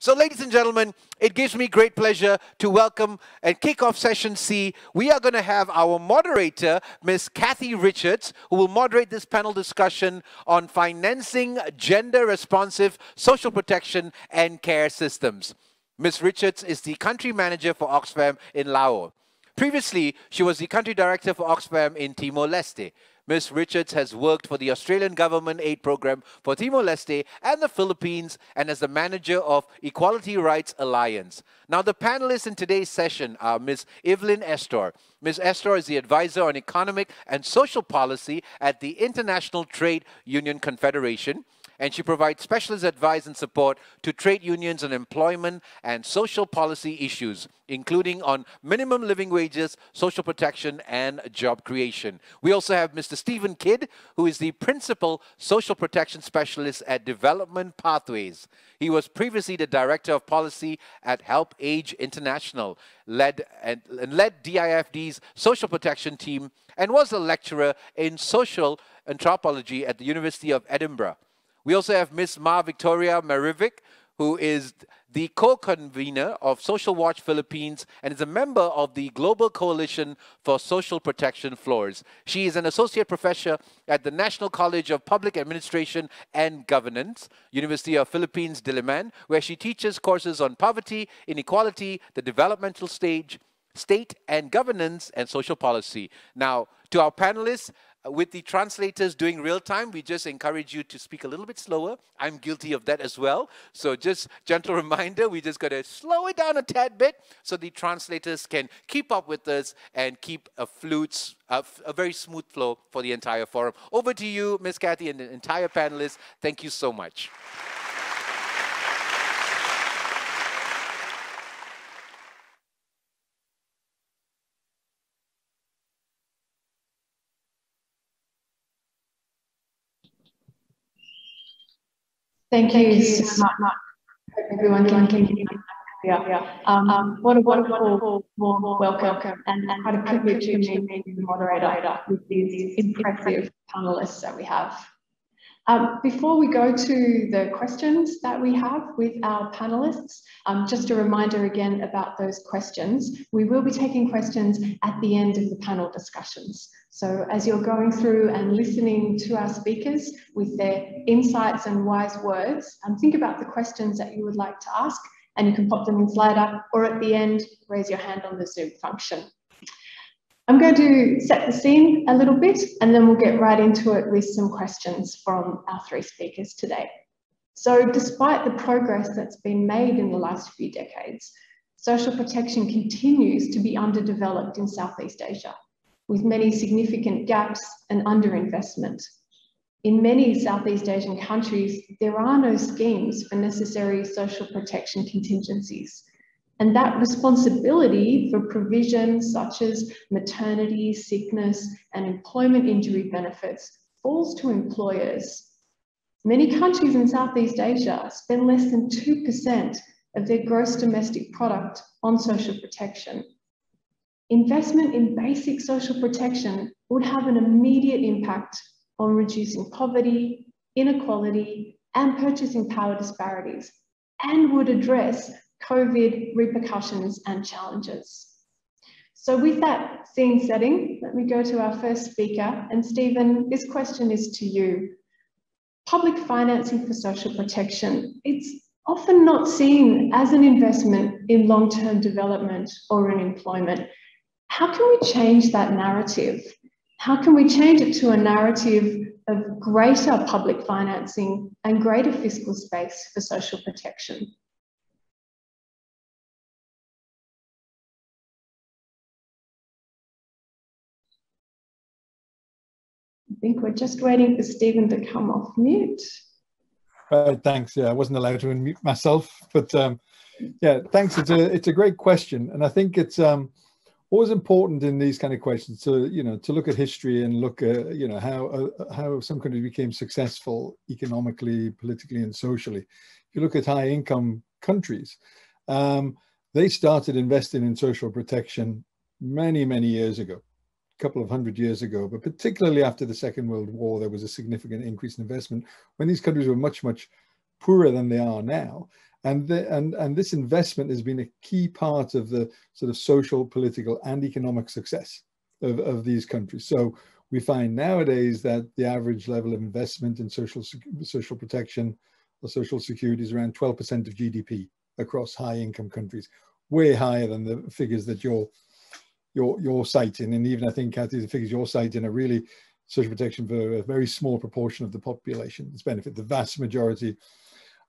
So, ladies and gentlemen, it gives me great pleasure to welcome and kick off session C. We are going to have our moderator, Ms. Kathy Richards, who will moderate this panel discussion on financing gender responsive social protection and care systems. Ms. Richards is the country manager for Oxfam in Laos. Previously, she was the country director for Oxfam in Timor Leste. Ms. Richards has worked for the Australian Government Aid Program for Timor-Leste and the Philippines and as the manager of Equality Rights Alliance. Now, the panelists in today's session are Ms. Evelyn Astor. Ms. Astor is the advisor on economic and social policy at the International Trade Union Confederation and she provides specialist advice and support to trade unions on employment and social policy issues, including on minimum living wages, social protection, and job creation. We also have Mr. Stephen Kidd, who is the principal social protection specialist at Development Pathways. He was previously the director of policy at Help Age International, led and, and led DFID's social protection team, and was a lecturer in social anthropology at the University of Edinburgh. We also have Ms. Ma Victoria Marivic, who is the co-convener of Social Watch Philippines and is a member of the Global Coalition for Social Protection Floors. She is an associate professor at the National College of Public Administration and Governance, University of Philippines, Diliman, where she teaches courses on poverty, inequality, the developmental stage, state and governance, and social policy. Now, to our panelists, Uh, with the translators doing real time, we just encourage you to speak a little bit slower. I'm guilty of that as well. So just gentle reminder, we just got to slow it down a tad bit so the translators can keep up with us and keep a flute, a, a very smooth flow for the entire forum. Over to you, Miss Kathy and the entire panelists. Thank you so much. Thank you, Thank you so much. Everyone can, hear yeah, yeah. Um, um, what a wonderful warm welcome and, and quite a privilege to be the moderator with these impressive panelists that we have. Um, before we go to the questions that we have with our panelists, um, just a reminder again about those questions. We will be taking questions at the end of the panel discussions. So as you're going through and listening to our speakers with their insights and wise words, um, think about the questions that you would like to ask and you can pop them in Slido or at the end, raise your hand on the Zoom function. I'm going to set the scene a little bit and then we'll get right into it with some questions from our three speakers today. So despite the progress that's been made in the last few decades, social protection continues to be underdeveloped in Southeast Asia, with many significant gaps and underinvestment. In many Southeast Asian countries, there are no schemes for necessary social protection contingencies, and that responsibility for provisions such as maternity, sickness, and employment injury benefits falls to employers. Many countries in Southeast Asia spend less than 2% of their gross domestic product on social protection. Investment in basic social protection would have an immediate impact on reducing poverty, inequality, and purchasing power disparities, and would address COVID repercussions and challenges. So with that scene setting, let me go to our first speaker. And Stephen, this question is to you. Public financing for social protection, it's often not seen as an investment in long-term development or in employment. How can we change that narrative? How can we change it to a narrative of greater public financing and greater fiscal space for social protection? Think we're just waiting for Stephen to come off mute. Right, thanks. Yeah, I wasn't allowed to unmute myself, but um, yeah, thanks. It's a it's a great question, and I think it's um, always important in these kind of questions to you know to look at history and look at you know how uh, how some countries became successful economically, politically, and socially. If you look at high income countries, um, they started investing in social protection many many years ago couple of hundred years ago, but particularly after the Second World War, there was a significant increase in investment when these countries were much, much poorer than they are now. And, the, and, and this investment has been a key part of the sort of social, political, and economic success of, of these countries. So we find nowadays that the average level of investment in social social protection or social security is around 12% of GDP across high income countries, way higher than the figures that you're you're you're citing. And even I think Kathy, the figures you're citing are really social protection for a very small proportion of the population. It's benefit. The vast majority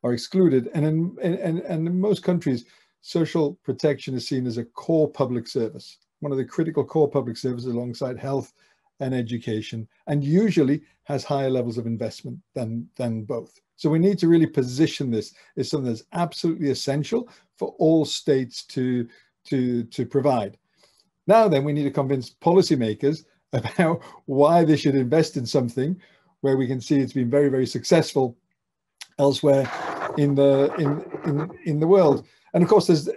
are excluded. And in, and, and in most countries, social protection is seen as a core public service, one of the critical core public services alongside health and education, and usually has higher levels of investment than, than both. So we need to really position this as something that's absolutely essential for all states to, to, to provide. Now then, we need to convince policymakers about why they should invest in something where we can see it's been very, very successful elsewhere in the in in in the world. And of course, there's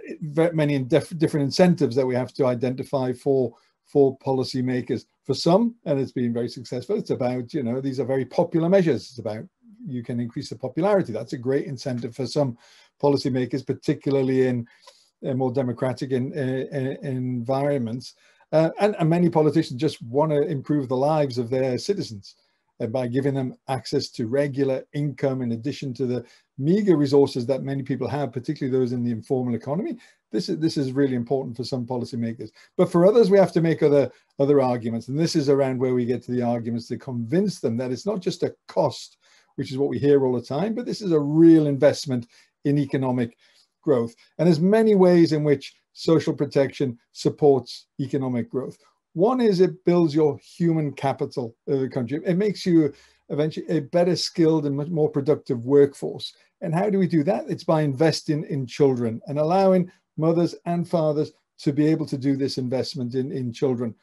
many different incentives that we have to identify for for policymakers. For some, and it's been very successful. It's about you know these are very popular measures. It's about you can increase the popularity. That's a great incentive for some policymakers, particularly in, in more democratic in, in, in environments. Uh, and, and, many politicians just want to improve the lives of their citizens uh, by giving them access to regular income in addition to the meager resources that many people have, particularly those in the informal economy. This is, this is really important for some policymakers. But for others, we have to make other, other arguments. And this is around where we get to the arguments to convince them that it's not just a cost, which is what we hear all the time, but this is a real investment in economic growth. And there's many ways in which social protection supports economic growth. One is it builds your human capital of the country. It makes you eventually a better skilled and much more productive workforce. And how do we do that? It's by investing in children and allowing mothers and fathers to be able to do this investment in, in children.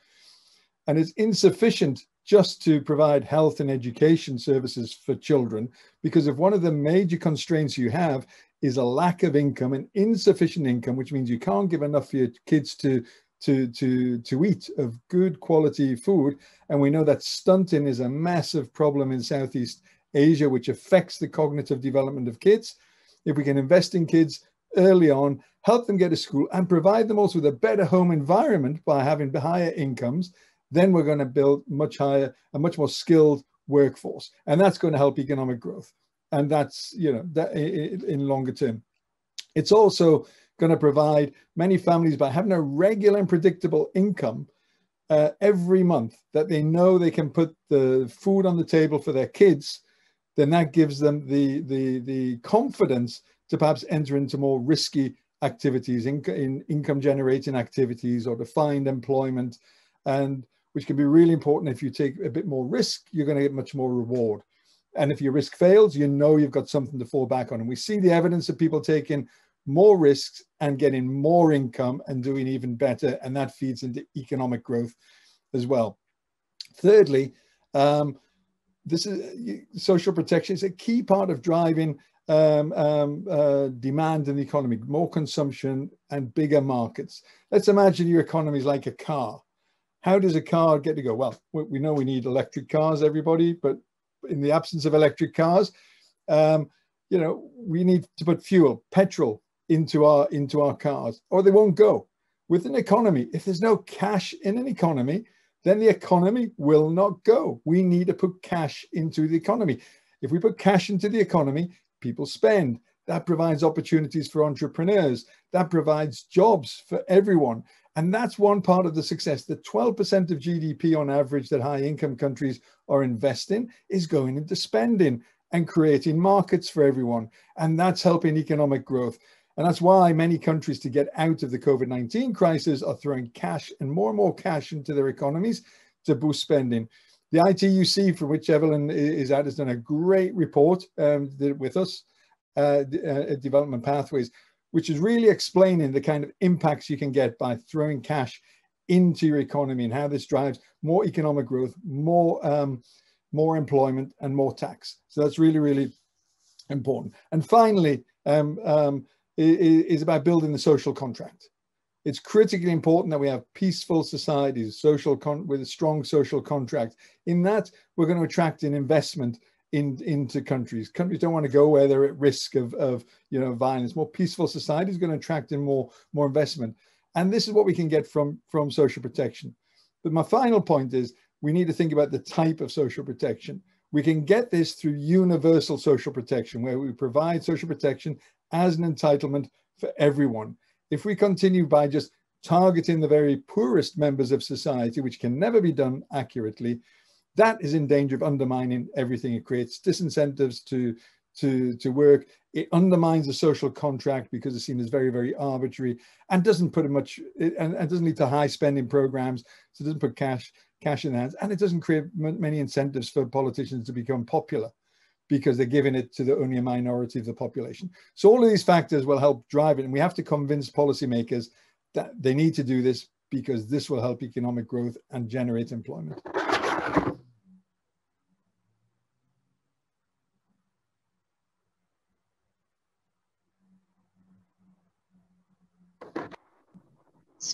And it's insufficient just to provide health and education services for children, because if one of the major constraints you have is a lack of income and insufficient income, which means you can't give enough for your kids to to to to eat of good quality food. And we know that stunting is a massive problem in southeast asia which affects the cognitive development of kids. If we can invest in kids early on help them get to school and provide them also with a better home environment by having higher incomes then we're going to build much higher a much more skilled workforce. And that's going to help economic growth and that's you know that in longer term. It's also going to provide many families by having a regular and predictable income uh, every month that they know they can put the food on the table for their kids then that gives them the the the confidence to perhaps enter into more risky activities in, in income generating activities or to find employment and which can be really important if you take a bit more risk you're going to get much more reward and if your risk fails, you know you've got something to fall back on. And we see the evidence of people taking more risks and getting more income and doing even better. And that feeds into economic growth as well. Thirdly, um, this is social protection is a key part of driving um, um, uh, demand in the economy, more consumption and bigger markets. Let's imagine your economy is like a car. How does a car get to go? Well, we know we need electric cars, everybody, but in the absence of electric cars, um, you know, we need to put fuel, petrol into our into our cars, or they won't go. With an economy, if there's no cash in an economy, then the economy will not go. We need to put cash into the economy. If we put cash into the economy, people spend. That provides opportunities for entrepreneurs. That provides jobs for everyone. And that's one part of the success. The 12% of GDP on average that high income countries are investing is going into spending and creating markets for everyone. And that's helping economic growth. And that's why many countries, to get out of the COVID 19 crisis, are throwing cash and more and more cash into their economies to boost spending. The ITUC, for which Evelyn is at, has done a great report um, with us, uh, uh, Development Pathways, which is really explaining the kind of impacts you can get by throwing cash into your economy and how this drives more economic growth, more um, more employment, and more tax. So that's really really important. And finally, um, um, is about building the social contract. It's critically important that we have peaceful societies, social with a strong social contract. In that, we're going to attract an investment in, into countries. Countries don't want to go where they're at risk of, of you know violence. More peaceful society is going to attract in more more investment, and this is what we can get from from social protection. But my final point is we need to think about the type of social protection. We can get this through universal social protection, where we provide social protection as an entitlement for everyone. If we continue by just targeting the very poorest members of society, which can never be done accurately, that is in danger of undermining everything. It creates disincentives to, to, to work. It undermines the social contract because it's seen as very, very arbitrary and doesn't put much, and, and doesn't lead to high spending programs. So it doesn't put cash, cash in hands and it doesn't create many incentives for politicians to become popular because they're giving it to the only a minority of the population. So all of these factors will help drive it. And we have to convince policymakers that they need to do this because this will help economic growth and generate employment.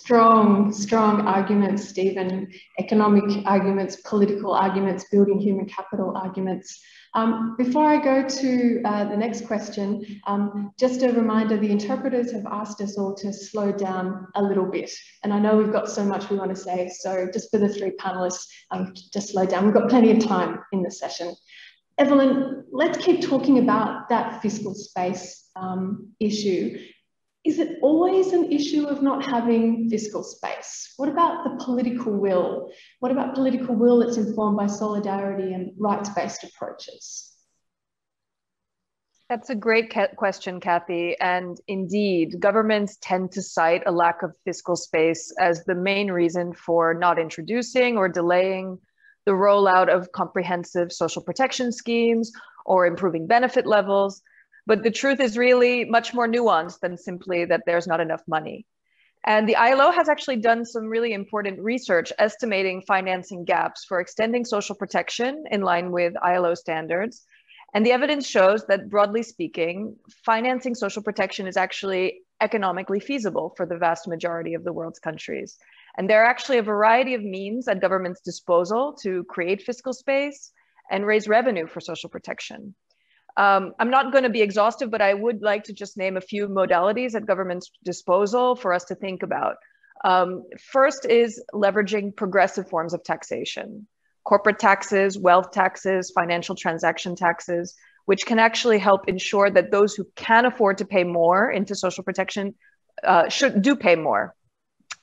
Strong, strong arguments, Stephen. Economic arguments, political arguments, building human capital arguments. Um, before I go to uh, the next question, um, just a reminder, the interpreters have asked us all to slow down a little bit. And I know we've got so much we want to say, so just for the three panelists, um, just slow down. We've got plenty of time in the session. Evelyn, let's keep talking about that fiscal space um, issue is it always an issue of not having fiscal space? What about the political will? What about political will that's informed by solidarity and rights based approaches? That's a great question, Kathy. And indeed, governments tend to cite a lack of fiscal space as the main reason for not introducing or delaying the rollout of comprehensive social protection schemes or improving benefit levels. But the truth is really much more nuanced than simply that there's not enough money. And the ILO has actually done some really important research estimating financing gaps for extending social protection in line with ILO standards. And the evidence shows that, broadly speaking, financing social protection is actually economically feasible for the vast majority of the world's countries. And there are actually a variety of means at government's disposal to create fiscal space and raise revenue for social protection. Um, I'm not going to be exhaustive, but I would like to just name a few modalities at government's disposal for us to think about. Um, first is leveraging progressive forms of taxation, corporate taxes, wealth taxes, financial transaction taxes, which can actually help ensure that those who can afford to pay more into social protection uh, should do pay more.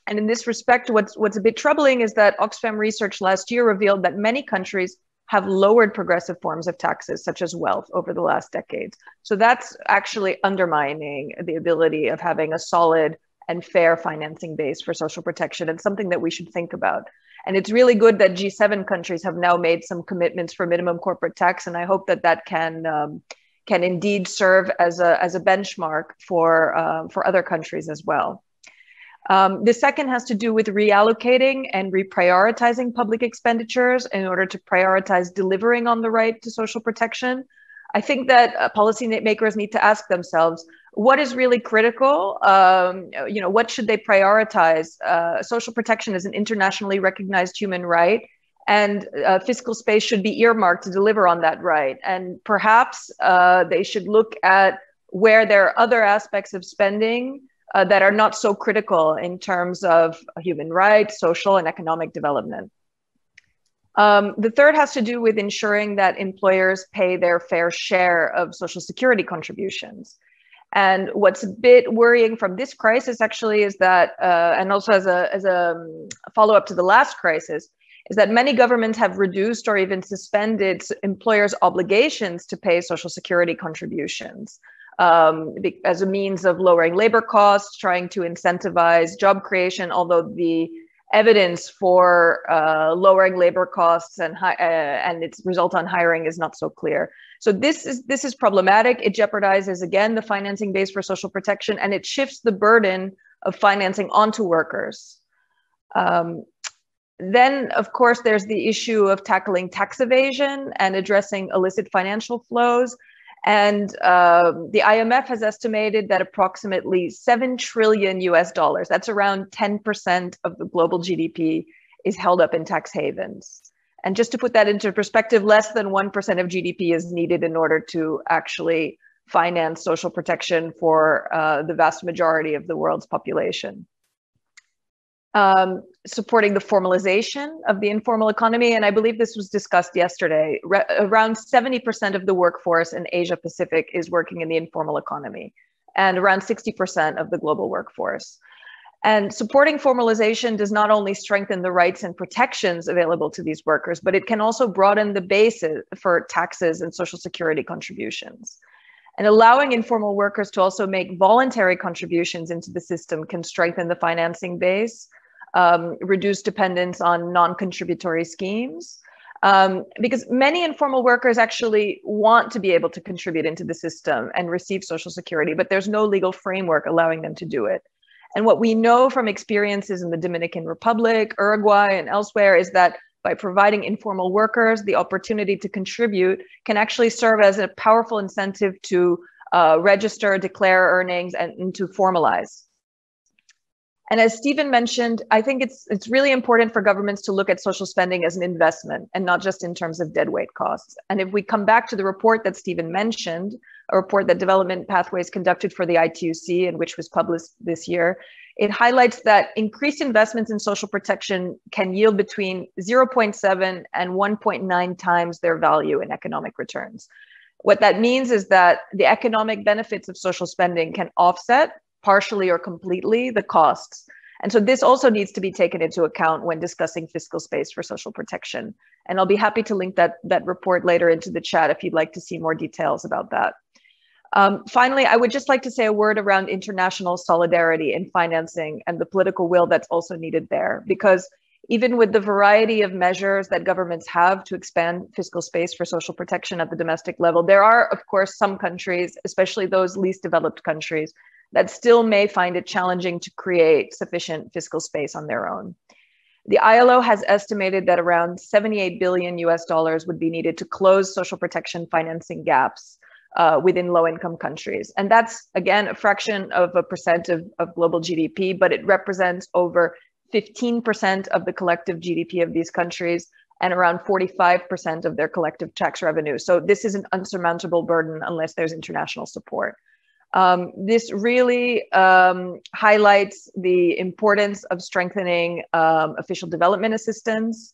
And in this respect, what's, what's a bit troubling is that Oxfam research last year revealed that many countries have lowered progressive forms of taxes, such as wealth, over the last decades. So that's actually undermining the ability of having a solid and fair financing base for social protection and something that we should think about. And it's really good that G7 countries have now made some commitments for minimum corporate tax, and I hope that that can um, can indeed serve as a as a benchmark for uh, for other countries as well. Um, the second has to do with reallocating and reprioritizing public expenditures in order to prioritize delivering on the right to social protection. I think that uh, policymakers need to ask themselves what is really critical. Um, you know, what should they prioritize? Uh, social protection is an internationally recognized human right, and uh, fiscal space should be earmarked to deliver on that right. And perhaps uh, they should look at where there are other aspects of spending uh, that are not so critical in terms of human rights, social, and economic development. Um, the third has to do with ensuring that employers pay their fair share of Social Security contributions. And what's a bit worrying from this crisis actually is that, uh, and also as a, as a um, follow up to the last crisis, is that many governments have reduced or even suspended employers' obligations to pay Social Security contributions um, as a means of lowering labor costs, trying to incentivize job creation, although the evidence for uh, lowering labor costs and, uh, and its result on hiring is not so clear. So this is this is problematic. It jeopardizes again the financing base for social protection, and it shifts the burden of financing onto workers. Um, then, of course, there's the issue of tackling tax evasion and addressing illicit financial flows. And uh, the IMF has estimated that approximately 7 trillion US dollars, that's around 10% of the global GDP, is held up in tax havens. And just to put that into perspective, less than 1% of GDP is needed in order to actually finance social protection for uh, the vast majority of the world's population. Um, supporting the formalization of the informal economy. And I believe this was discussed yesterday. Re around 70% of the workforce in Asia Pacific is working in the informal economy, and around 60% of the global workforce. And supporting formalization does not only strengthen the rights and protections available to these workers, but it can also broaden the basis for taxes and social security contributions. And allowing informal workers to also make voluntary contributions into the system can strengthen the financing base, um, reduce dependence on non contributory schemes. Um, because many informal workers actually want to be able to contribute into the system and receive Social Security, but there's no legal framework allowing them to do it. And what we know from experiences in the Dominican Republic, Uruguay, and elsewhere is that by providing informal workers the opportunity to contribute can actually serve as a powerful incentive to uh, register, declare earnings, and, and to formalize. And as Stephen mentioned, I think it's it's really important for governments to look at social spending as an investment and not just in terms of deadweight costs. And if we come back to the report that Stephen mentioned, a report that Development Pathways conducted for the ITUC and which was published this year, it highlights that increased investments in social protection can yield between 0.7 and 1.9 times their value in economic returns. What that means is that the economic benefits of social spending can offset partially or completely the costs. And so this also needs to be taken into account when discussing fiscal space for social protection. And I'll be happy to link that, that report later into the chat if you'd like to see more details about that. Um, finally, I would just like to say a word around international solidarity in financing and the political will that's also needed there, because even with the variety of measures that governments have to expand fiscal space for social protection at the domestic level, there are, of course, some countries, especially those least developed countries, that still may find it challenging to create sufficient fiscal space on their own. The ILO has estimated that around 78 billion US dollars would be needed to close social protection financing gaps uh, within low income countries. And that's, again, a fraction of a percent of, of global GDP, but it represents over 15% of the collective GDP of these countries and around 45% of their collective tax revenue. So this is an unsurmountable burden unless there's international support. Um, this really um, highlights the importance of strengthening um, official development assistance.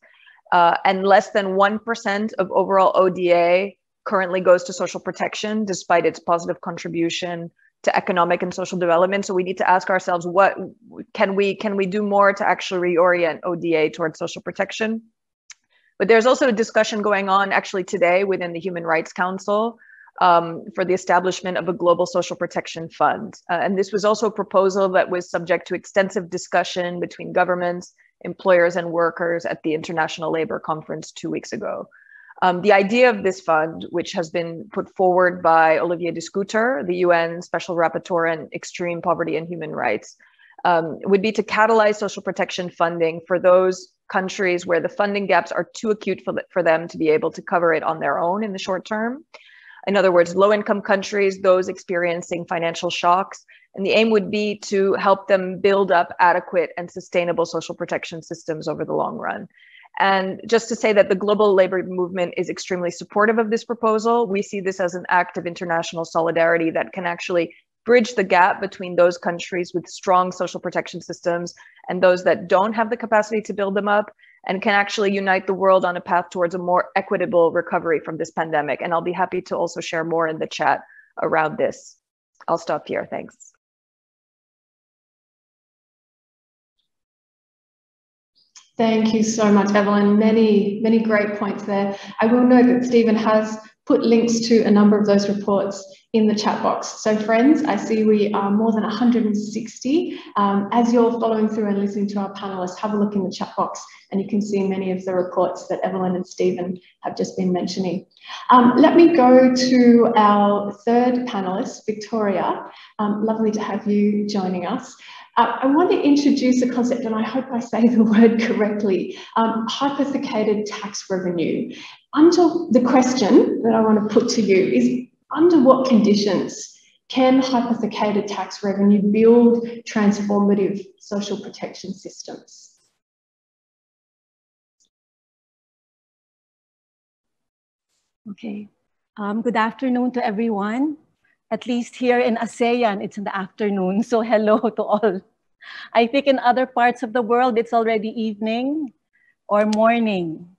Uh, and less than 1% of overall ODA currently goes to social protection despite its positive contribution to economic and social development so we need to ask ourselves what can we can we do more to actually reorient oda towards social protection but there's also a discussion going on actually today within the human rights council um, for the establishment of a global social protection fund uh, and this was also a proposal that was subject to extensive discussion between governments employers and workers at the international labor conference two weeks ago um, the idea of this fund, which has been put forward by Olivier de the UN Special Rapporteur on Extreme Poverty and Human Rights, um, would be to catalyze social protection funding for those countries where the funding gaps are too acute for, for them to be able to cover it on their own in the short term. In other words, low income countries, those experiencing financial shocks. And the aim would be to help them build up adequate and sustainable social protection systems over the long run. And just to say that the global labor movement is extremely supportive of this proposal, we see this as an act of international solidarity that can actually bridge the gap between those countries with strong social protection systems and those that don't have the capacity to build them up and can actually unite the world on a path towards a more equitable recovery from this pandemic. And I'll be happy to also share more in the chat around this. I'll stop here. Thanks. Thank you so much, Evelyn. Many, many great points there. I will note that Stephen has put links to a number of those reports in the chat box. So friends, I see we are more than 160. Um, as you're following through and listening to our panelists, have a look in the chat box and you can see many of the reports that Evelyn and Stephen have just been mentioning. Um, let me go to our third panelist, Victoria. Um, lovely to have you joining us. Uh, I want to introduce a concept, and I hope I say the word correctly, um, hypothecated tax revenue. Under the question that I want to put to you is, under what conditions can hypothecated tax revenue build transformative social protection systems? Okay. Um, good afternoon to everyone. At least here in ASEAN, it's in the afternoon. So hello to all. I think in other parts of the world, it's already evening or morning.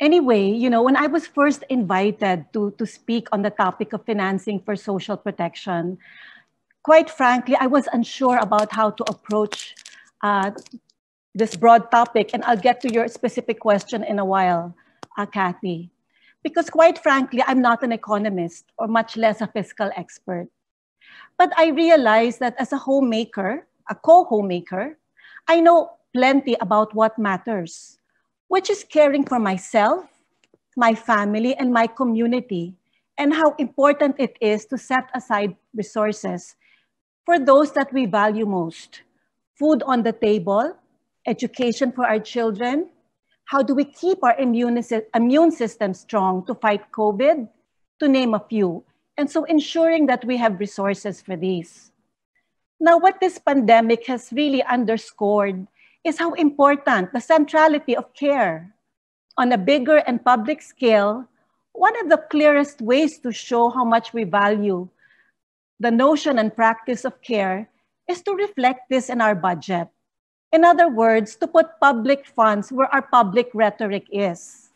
Anyway, you know, when I was first invited to, to speak on the topic of financing for social protection, quite frankly, I was unsure about how to approach uh, this broad topic. And I'll get to your specific question in a while, uh, Kathy. Because quite frankly, I'm not an economist or much less a fiscal expert. But I realized that as a homemaker, a co-homemaker, I know plenty about what matters, which is caring for myself, my family, and my community, and how important it is to set aside resources for those that we value most. Food on the table, education for our children, how do we keep our immune, immune system strong to fight COVID, to name a few. And so ensuring that we have resources for these. Now, what this pandemic has really underscored is how important the centrality of care. On a bigger and public scale, one of the clearest ways to show how much we value the notion and practice of care is to reflect this in our budget. In other words, to put public funds where our public rhetoric is.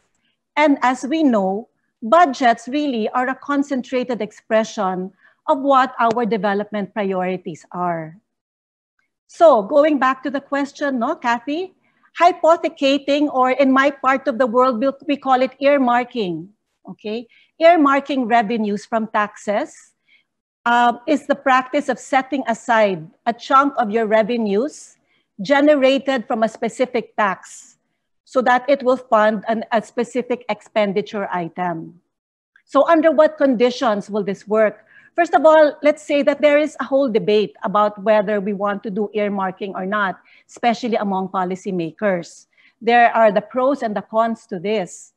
And as we know, budgets really are a concentrated expression of what our development priorities are. So going back to the question, no, Kathy, hypothecating, or in my part of the world, we call it earmarking, okay? Earmarking revenues from taxes uh, is the practice of setting aside a chunk of your revenues generated from a specific tax so that it will fund an, a specific expenditure item. So under what conditions will this work? First of all, let's say that there is a whole debate about whether we want to do earmarking or not, especially among policymakers. There are the pros and the cons to this.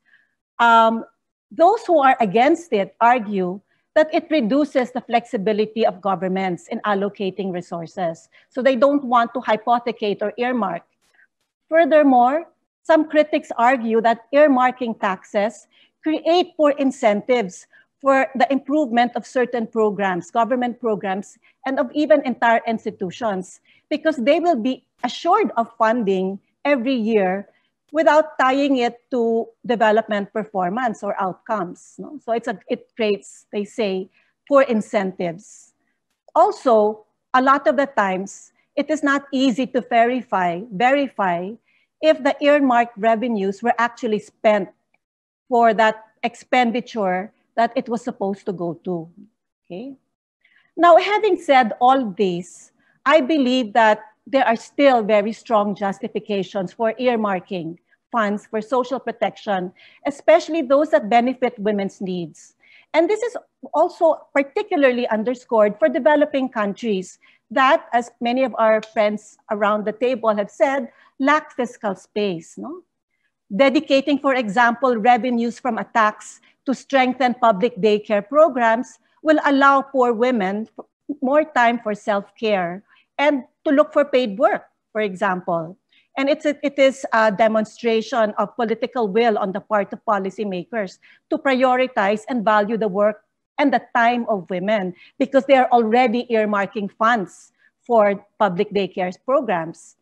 Um, those who are against it argue that it reduces the flexibility of governments in allocating resources. So they don't want to hypothecate or earmark. Furthermore, some critics argue that earmarking taxes create poor incentives for the improvement of certain programs, government programs, and of even entire institutions, because they will be assured of funding every year without tying it to development performance or outcomes. No? So it's a, it creates, they say, poor incentives. Also, a lot of the times, it is not easy to verify, verify if the earmarked revenues were actually spent for that expenditure that it was supposed to go to. Okay. Now, having said all this, I believe that there are still very strong justifications for earmarking funds for social protection, especially those that benefit women's needs. And this is also particularly underscored for developing countries that, as many of our friends around the table have said, lack fiscal space. No? Dedicating, for example, revenues from a tax to strengthen public daycare programs will allow poor women more time for self-care and to look for paid work, for example. And it's a, it is a demonstration of political will on the part of policymakers to prioritize and value the work and the time of women because they are already earmarking funds for public daycare programs.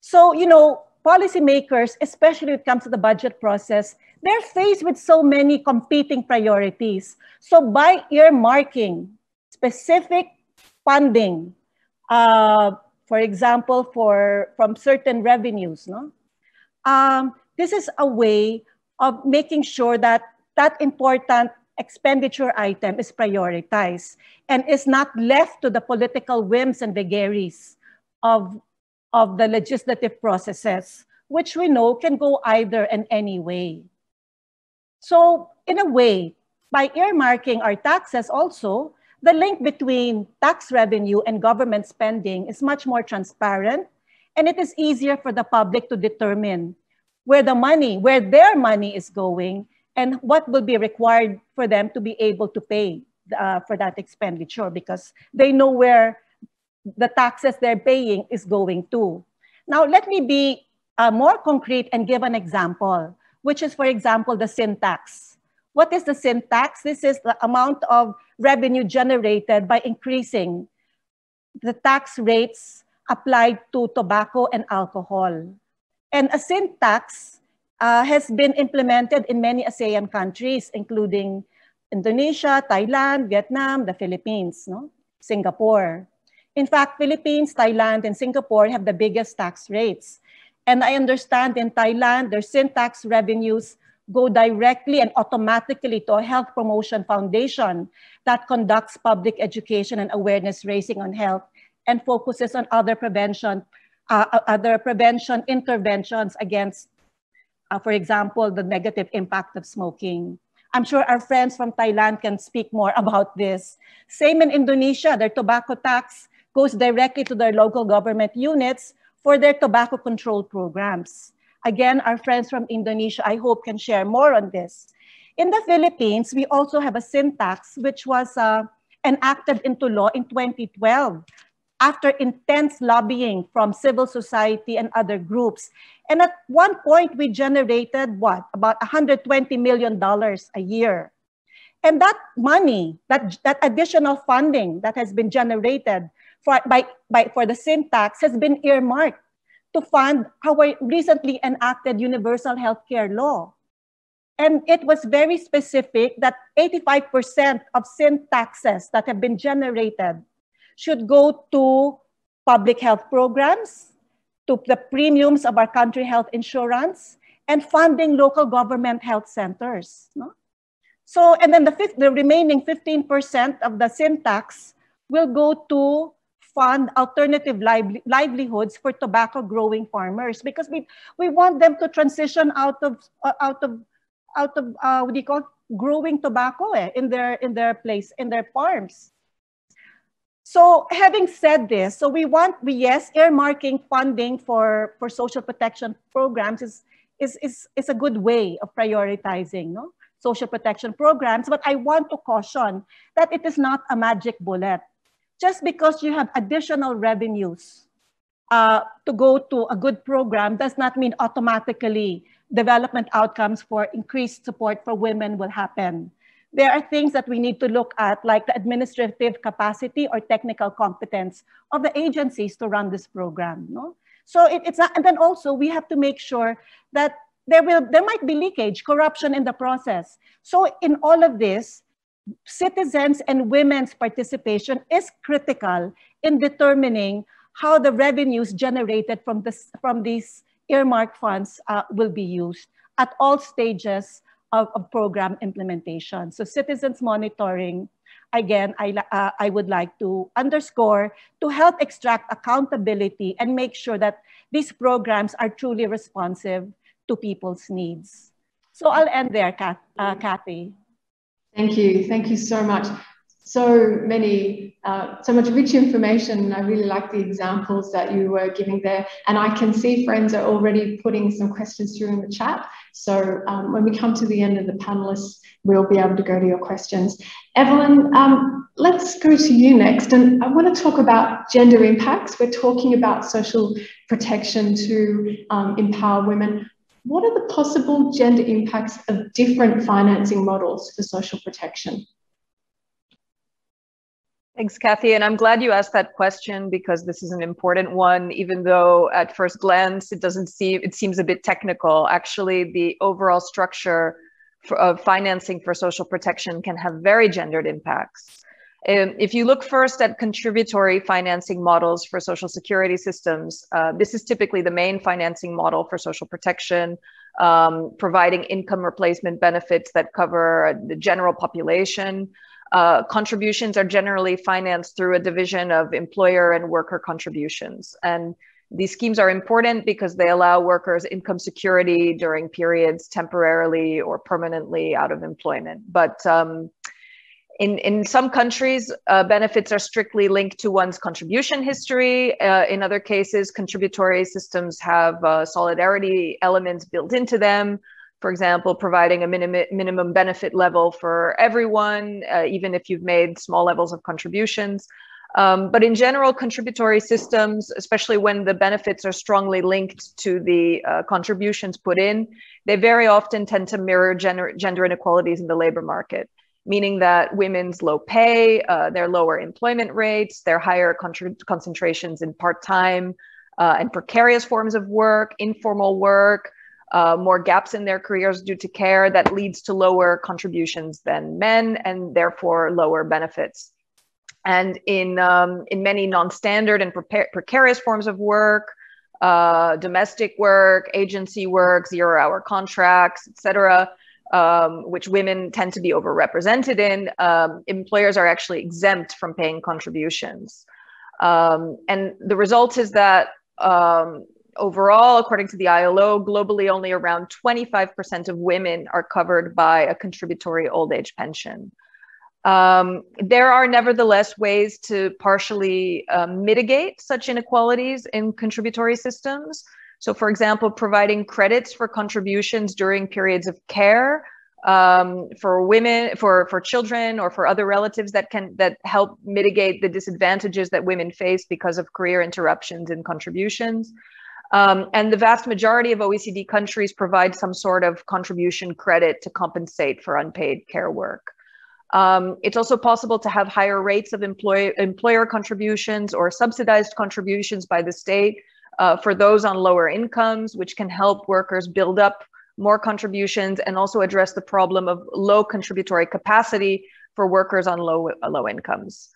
So, you know, policymakers, especially when it comes to the budget process, they're faced with so many competing priorities. So by earmarking specific funding uh, for example, for from certain revenues. No? Um, this is a way of making sure that that important expenditure item is prioritized and is not left to the political whims and vagaries of, of the legislative processes, which we know can go either in any way. So in a way, by earmarking our taxes also, the link between tax revenue and government spending is much more transparent, and it is easier for the public to determine where the money, where their money is going, and what will be required for them to be able to pay uh, for that expenditure because they know where the taxes they're paying is going to. Now, let me be uh, more concrete and give an example, which is, for example, the sin tax What is the sin tax? This is the amount of revenue generated by increasing the tax rates applied to tobacco and alcohol. And a sin tax uh, has been implemented in many ASEAN countries, including Indonesia, Thailand, Vietnam, the Philippines, no? Singapore. In fact, Philippines, Thailand, and Singapore have the biggest tax rates. And I understand in Thailand, their sin tax revenues go directly and automatically to a health promotion foundation that conducts public education and awareness raising on health and focuses on other prevention, uh, uh, other prevention interventions against, uh, for example, the negative impact of smoking. I'm sure our friends from Thailand can speak more about this. Same in Indonesia, their tobacco tax goes directly to their local government units for their tobacco control programs. Again, our friends from Indonesia, I hope, can share more on this. In the Philippines, we also have a sin tax, which was uh, enacted into law in 2012 after intense lobbying from civil society and other groups. And at one point, we generated what? About $120 million a year. And that money, that, that additional funding that has been generated for, by, by, for the sin tax has been earmarked to fund our recently enacted universal health care law. And it was very specific that 85% of sin taxes that have been generated should go to public health programs, to the premiums of our country health insurance, and funding local government health centers. No? So, and then the, fifth, the remaining 15% of the sin tax will go to fund alternative livelihoods for tobacco growing farmers because we, we want them to transition out of uh, out of out of uh, what do you call growing tobacco eh, in their in their place in their farms. So having said this, so we want we yes earmarking funding for for social protection programs is is is, is a good way of prioritizing no social protection programs but I want to caution that it is not a magic bullet just because you have additional revenues uh, to go to a good program does not mean automatically development outcomes for increased support for women will happen. There are things that we need to look at, like the administrative capacity or technical competence of the agencies to run this program. No? So it, it's not, and then also we have to make sure that there will there might be leakage, corruption in the process. So in all of this, citizens and women's participation is critical in determining how the revenues generated from, this, from these earmark funds uh, will be used at all stages of, of, program implementation. So citizens monitoring, again, I, uh, I would like to underscore to help extract accountability and make sure that these programs are truly responsive to people's needs. So I'll end there, Kat, uh, Kathy. Thank you. Thank you so much. So many, uh, so much rich information. I really like the examples that you were giving there. And I can see friends are already putting some questions through in the chat. So um, when we come to the end of the panelists, we'll be able to go to your questions. Evelyn, um, let's go to you next. And I want to talk about gender impacts. We're talking about social protection to um, empower women. What are the possible gender impacts of different financing models for social protection? Thanks, Kathy. And I'm glad you asked that question because this is an important one, even though at first glance it doesn't seem, it seems a bit technical. Actually, the overall structure for, of financing for social protection can have very gendered impacts. Um, if you look first at contributory financing models for social security systems, uh, this is typically the main financing model for social protection, um, providing income replacement benefits that cover the general population. Uh, contributions are generally financed through a division of employer and worker contributions. And these schemes are important because they allow workers income security during periods temporarily or permanently out of employment. But um, in, in some countries, uh, benefits are strictly linked to one's contribution history. Uh, in other cases, contributory systems have uh, solidarity elements built into them. For example, providing a minimum, minimum benefit level for everyone, uh, even if you've made small levels of contributions. Um, but in general, contributory systems, especially when the benefits are strongly linked to the uh, contributions put in, they very often tend to mirror gender, gender inequalities in the labor market, meaning that women's low pay, uh, their lower employment rates, their higher concentrations in part time uh, and precarious forms of work, informal work, uh, more gaps in their careers due to care that leads to lower contributions than men and therefore lower benefits. And in, um, in many non-standard and precarious forms of work, uh, domestic work, agency work, zero-hour contracts, etc., um, which women tend to be overrepresented in, um, employers are actually exempt from paying contributions. Um, and the result is that um, overall, according to the ILO, globally only around 25% of women are covered by a contributory old age pension. Um, there are nevertheless ways to partially uh, mitigate such inequalities in contributory systems. So, for example, providing credits for contributions during periods of care um, for women, for for children, or for other relatives that can that help mitigate the disadvantages that women face because of career interruptions and contributions. Um, and the vast majority of OECD countries provide some sort of contribution credit to compensate for unpaid care work. Um, it's also possible to have higher rates of employ employer contributions or subsidized contributions by the state uh, for those on lower incomes, which can help workers build up more contributions and also address the problem of low contributory capacity for workers on low, low incomes.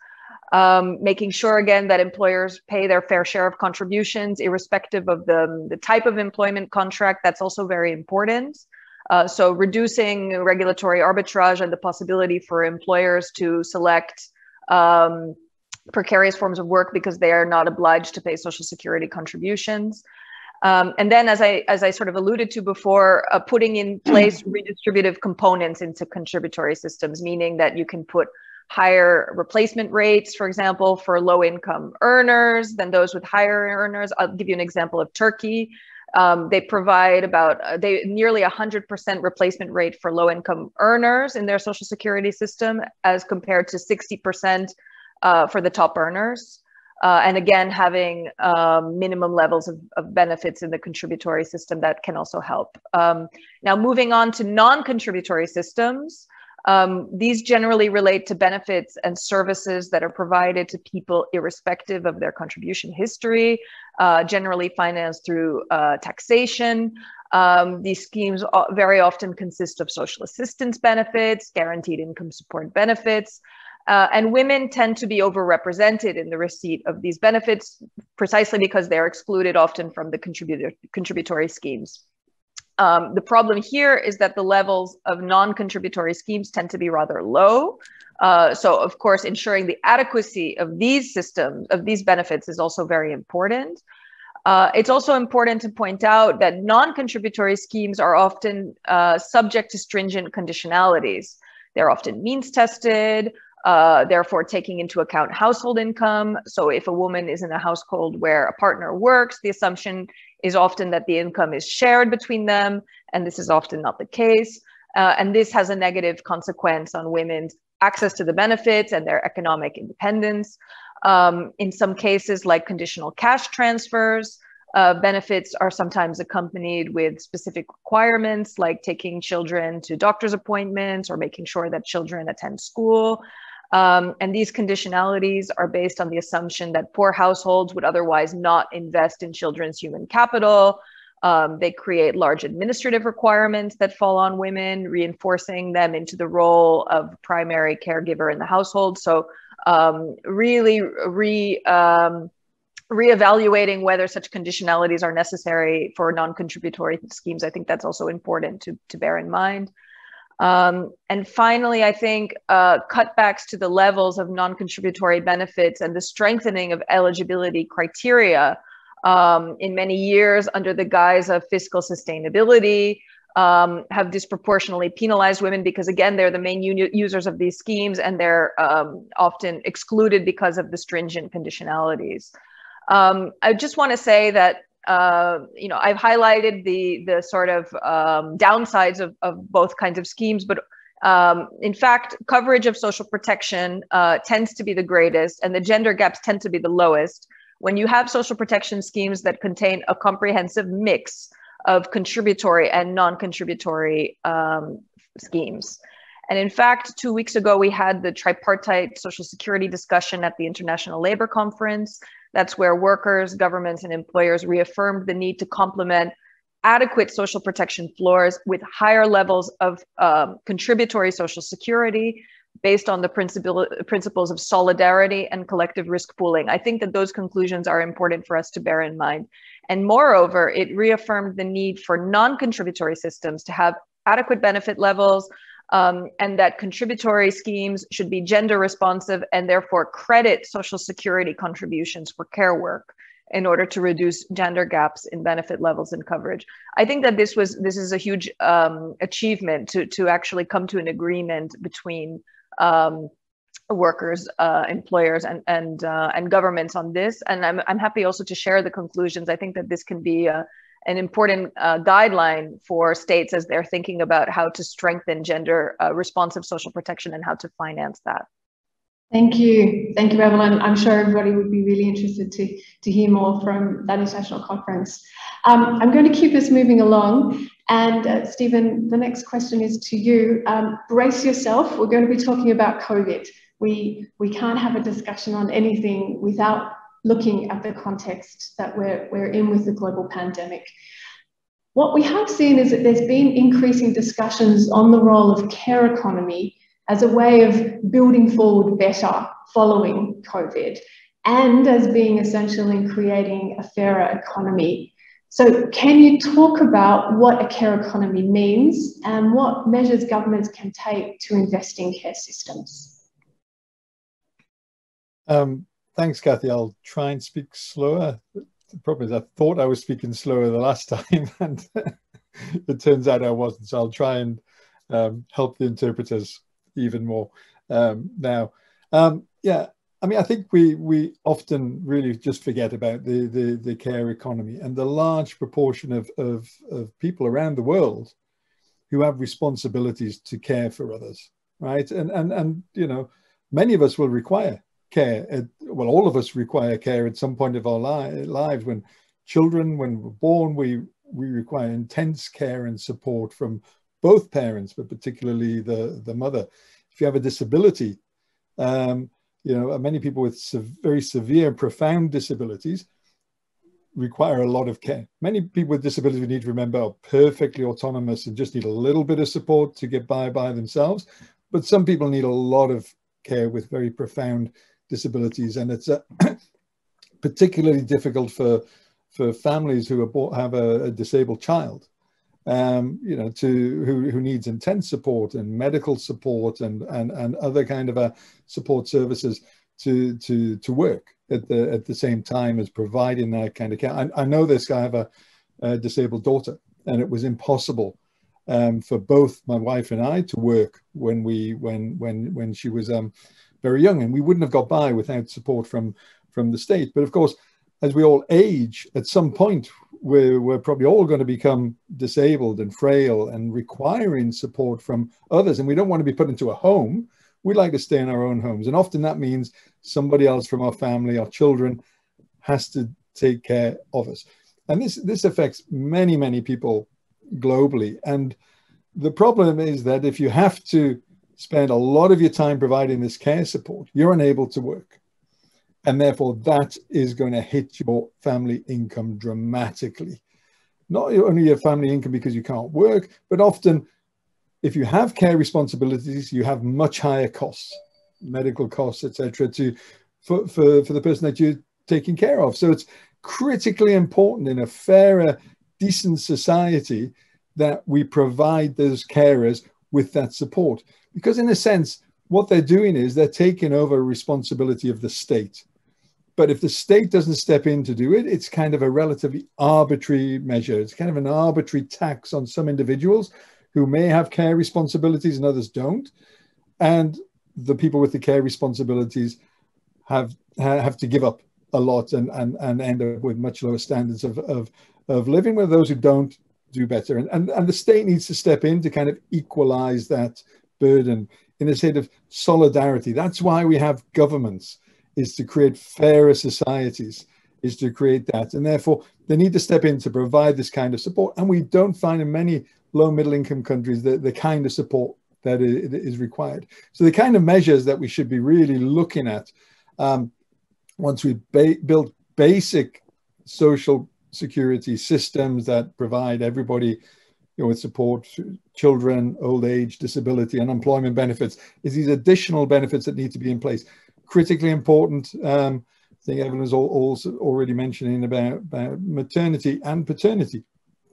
Um, making sure again that employers pay their fair share of contributions irrespective of the, the type of employment contract that's also very important uh, so reducing regulatory arbitrage and the possibility for employers to select um, precarious forms of work because they are not obliged to pay social security contributions. Um, and then, as I as I sort of alluded to before, uh, putting in place redistributive components into contributory systems, meaning that you can put higher replacement rates, for example, for low income earners than those with higher earners. I'll give you an example of Turkey. Um, they provide about uh, they nearly 100% replacement rate for low income earners in their social security system as compared to 60% uh, for the top earners. Uh, and again, having um, minimum levels of, of, benefits in the contributory system that can also help. Um, now, moving on to non contributory systems, um, these generally relate to benefits and services that are provided to people irrespective of their contribution history, uh, generally financed through uh, taxation. Um, these schemes very often consist of social assistance benefits, guaranteed income support benefits, uh, and women tend to be overrepresented in the receipt of these benefits precisely because they're excluded often from the contributor, contributory schemes. Um, the problem here is that the levels of non-contributory schemes tend to be rather low. Uh, so of course, ensuring the adequacy of these systems, of these benefits is also very important. Uh, it's also important to point out that non-contributory schemes are often uh, subject to stringent conditionalities. They're often means tested, uh, therefore taking into account household income. So if a woman is in a household where a partner works, the assumption is often that the income is shared between them, and this is often not the case. Uh, and this has a negative consequence on women's access to the benefits and their economic independence. Um, in some cases, like conditional cash transfers, uh, benefits are sometimes accompanied with specific requirements, like taking children to doctor's appointments or making sure that children attend school. Um, and these conditionalities are based on the assumption that poor households would otherwise not invest in children's human capital. Um, they create large administrative requirements that fall on women, reinforcing them into the role of primary caregiver in the household. So, um, really re um, reevaluating whether such conditionalities are necessary for non-contributory schemes. I think that's also important to, to bear in mind. Um, and finally, I think uh, cutbacks to the levels of non-contributory benefits and the strengthening of eligibility criteria um, in many years under the guise of fiscal sustainability um, have disproportionately penalized women because again, they're the main users of these schemes and they're um, often excluded because of the stringent conditionalities. Um, I just want to say that uh, you know, I've highlighted the the sort of um, downsides of, of both kinds of schemes, but Um, in fact, coverage of social protection uh, tends to be the greatest, and the gender gaps tend to be the lowest when you have social protection schemes that contain a comprehensive mix of contributory and non-contributory um, schemes. And in fact, two weeks ago, we had the tripartite social security discussion at the International Labor Conference. That's where workers, governments, and employers reaffirmed the need to complement adequate social protection floors with higher levels of um, contributory social security based on the principle, principles of solidarity and collective risk pooling. I think that those conclusions are important for us to bear in mind. And moreover, it reaffirmed the need for non contributory systems to have adequate benefit levels, um, and that contributory schemes should be gender responsive and therefore credit Social Security contributions for care work in order to reduce gender gaps in benefit levels and coverage. I think that this was this is a huge um, achievement to to actually come to an agreement between um, workers, uh, employers, and and uh, and governments on this. And I'm I'm happy also to share the conclusions. I think that this can be a, an important uh, guideline for states as they're thinking about how to strengthen gender uh, responsive social protection and how to finance that. Thank you. Thank you, Evelyn. I'm sure everybody would be really interested to, to hear more from that international conference. Um, I'm going to keep us moving along. And uh, Stephen, the next question is to you. Um, brace yourself. We're going to be talking about COVID. We, we can't have a discussion on anything without looking at the context that we're, we're in with the global pandemic. What we have seen is that there's been increasing discussions on the role of care economy as a way of building forward better following COVID and as being essential in creating a fairer economy. So, can you talk about what a care economy means and what measures governments can take to invest in care systems? Um, thanks, Kathy. I'll try and speak slower. The problem is, I thought I was speaking slower the last time, and it turns out I wasn't. So, I'll try and um, help the interpreters even more um, now. Um, yeah, I mean, I think we we often really just forget about the the, the care economy and the large proportion of, of, of people around the world who have responsibilities to care for others, right? And and and you know, many of us will require care. At, well, all of us require care at some point of our li lives. When children, when we're born, we we require intense care and support from both parents, but particularly the the mother if you have a disability, um, you know, many people with very severe, profound disabilities require a lot of care. Many people with disabilities, we need to remember, are perfectly autonomous and just need a little bit of support to get by by themselves. But some people need a lot of care with very profound disabilities, and it's uh, particularly difficult for for families who are, have a, a disabled child um, you know, to who, who needs intense support and medical support and and, and other kind of a uh, support services to to to work at the at the same time as providing that kind of care. I, I know this. I have a, a, disabled daughter, and it was impossible um, for both my wife and I to work when we when when when she was um, very young, and we wouldn't have got by without support from from the state. But of course, as we all age, at some point we're, we're probably all going to become disabled and frail and requiring support from others. And we don't want to be put into a home. We like to stay in our own homes. And often that means somebody else from our family, our children, has to take care of us. And this, this affects many, many people globally. And the problem is that if you have to spend a lot of your time providing this care support, you're unable to work and therefore that is going to hit your family income dramatically. Not only your family income because you can't work, but often if you have care responsibilities, you have much higher costs, medical costs, etc., to for, for, for the person that you're taking care of. So it's critically important in a fairer, decent society that we provide those carers with that support. Because in a sense, what they're doing is they're taking over responsibility of the state. But if the state doesn't step in to do it, it's kind of a relatively arbitrary measure. It's kind of an arbitrary tax on some individuals who may have care responsibilities and others don't. And the people with the care responsibilities have have to give up a lot and, and, and end up with much lower standards of, of, of living, where those who don't do better. And, and, and the state needs to step in to kind of equalize that burden, in a state of solidarity. That's why we have governments, is to create fairer societies, is to create that. And therefore, they need to step in to provide this kind of support. And we don't find in many low middle income countries the, the kind of support that is required. So the kind of measures that we should be really looking at um, once we've ba built basic social security systems that provide everybody you know, with support, children, old age, disability, unemployment benefits, is these additional benefits that need to be in place. Critically important, um, I think Evelyn was also already mentioning about, about maternity and paternity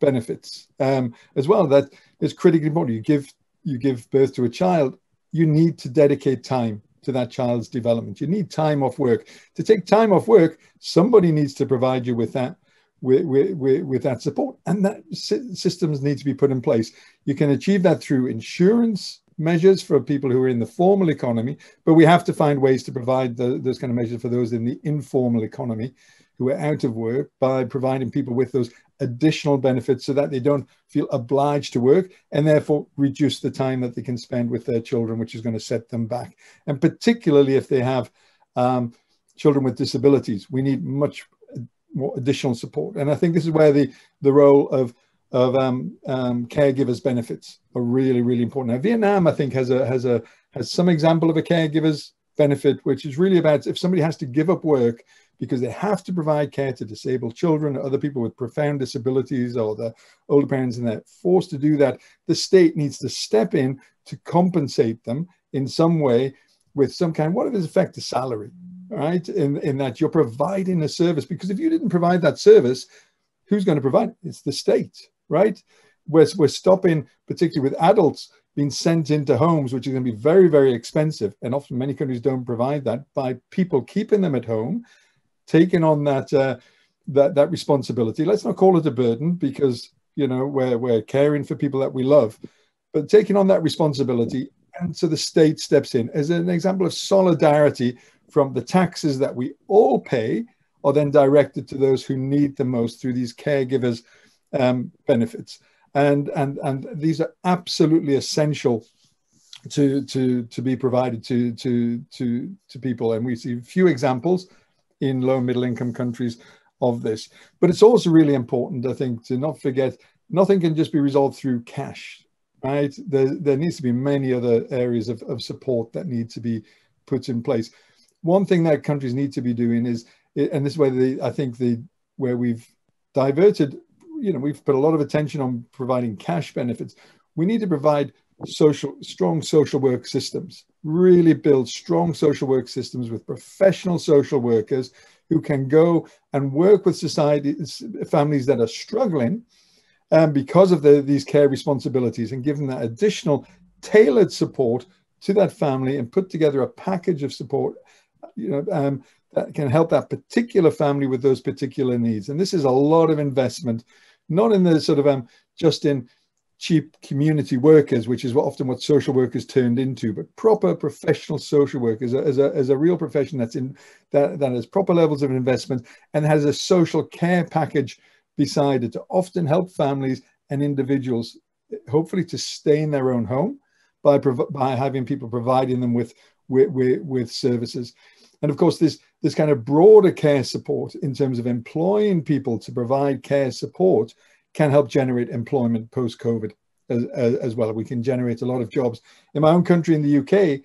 benefits um, as well. That is critically important. You give you give birth to a child, you need to dedicate time to that child's development. You need time off work. To take time off work, somebody needs to provide you with that with, with, with that support. And that systems need to be put in place. You can achieve that through insurance measures for people who are in the formal economy, but we have to find ways to provide the, those kind of measures for those in the informal economy who are out of work by providing people with those additional benefits so that they don't feel obliged to work and therefore reduce the time that they can spend with their children, which is going to set them back. And particularly if they have um, children with disabilities, we need much more additional support. And I think this is where the, the role of, of um, um, caregivers benefits are really, really important. Now, Vietnam, I think, has a, has a, has some example of a caregivers benefit, which is really about if somebody has to give up work because they have to provide care to disabled children, or other people with profound disabilities, or the older parents, and they're forced to do that, the state needs to step in to compensate them in some way with some kind, what if it's effect, a salary, right? In, in that you're providing a service, because if you didn't provide that service, who's going to provide? It's the state, right? We're, we're stopping, particularly with adults, being sent into homes, which is going to be very, very expensive. And often many countries don't provide that by people keeping them at home, taking on that, uh, that, that responsibility. Let's not call it a burden because, you know, we're, we're caring for people that we love, but taking on that responsibility. And so the state steps in as an example of solidarity from the taxes that we all pay are then directed to those who need the most through these caregivers um, benefits. And and and these are absolutely essential to to to be provided to to to to people. And we see a few examples in low middle income countries of this. But it's also really important i think to not forget nothing can just be resolved through cash right? There, there needs to be many other areas of, of support that need to be put in place one thing that countries need to be doing is and this is where the i think the where we've diverted you know, we've put a lot of attention on providing cash benefits. We need to provide social, strong social work systems, really build strong social work systems with professional social workers who can go and work with societies, families that are struggling um, because of the, these care responsibilities and give them that additional tailored support to that family and put together a package of support you know, um, that can help that particular family with those particular needs. And this is a lot of investment not in the sort of um, just in cheap community workers, which is what often what social workers turned into, but proper professional social workers as a, as a, real profession that's in that, that has proper levels of investment and has a social care package beside it to often help families and individuals, hopefully to stay in their own home by, by having people providing them with, with, with services. And of course, this, this kind of broader care support in terms of employing people to provide care support can help generate employment post COVID as, as, as, well. We can generate a lot of jobs. In my own country, in the UK,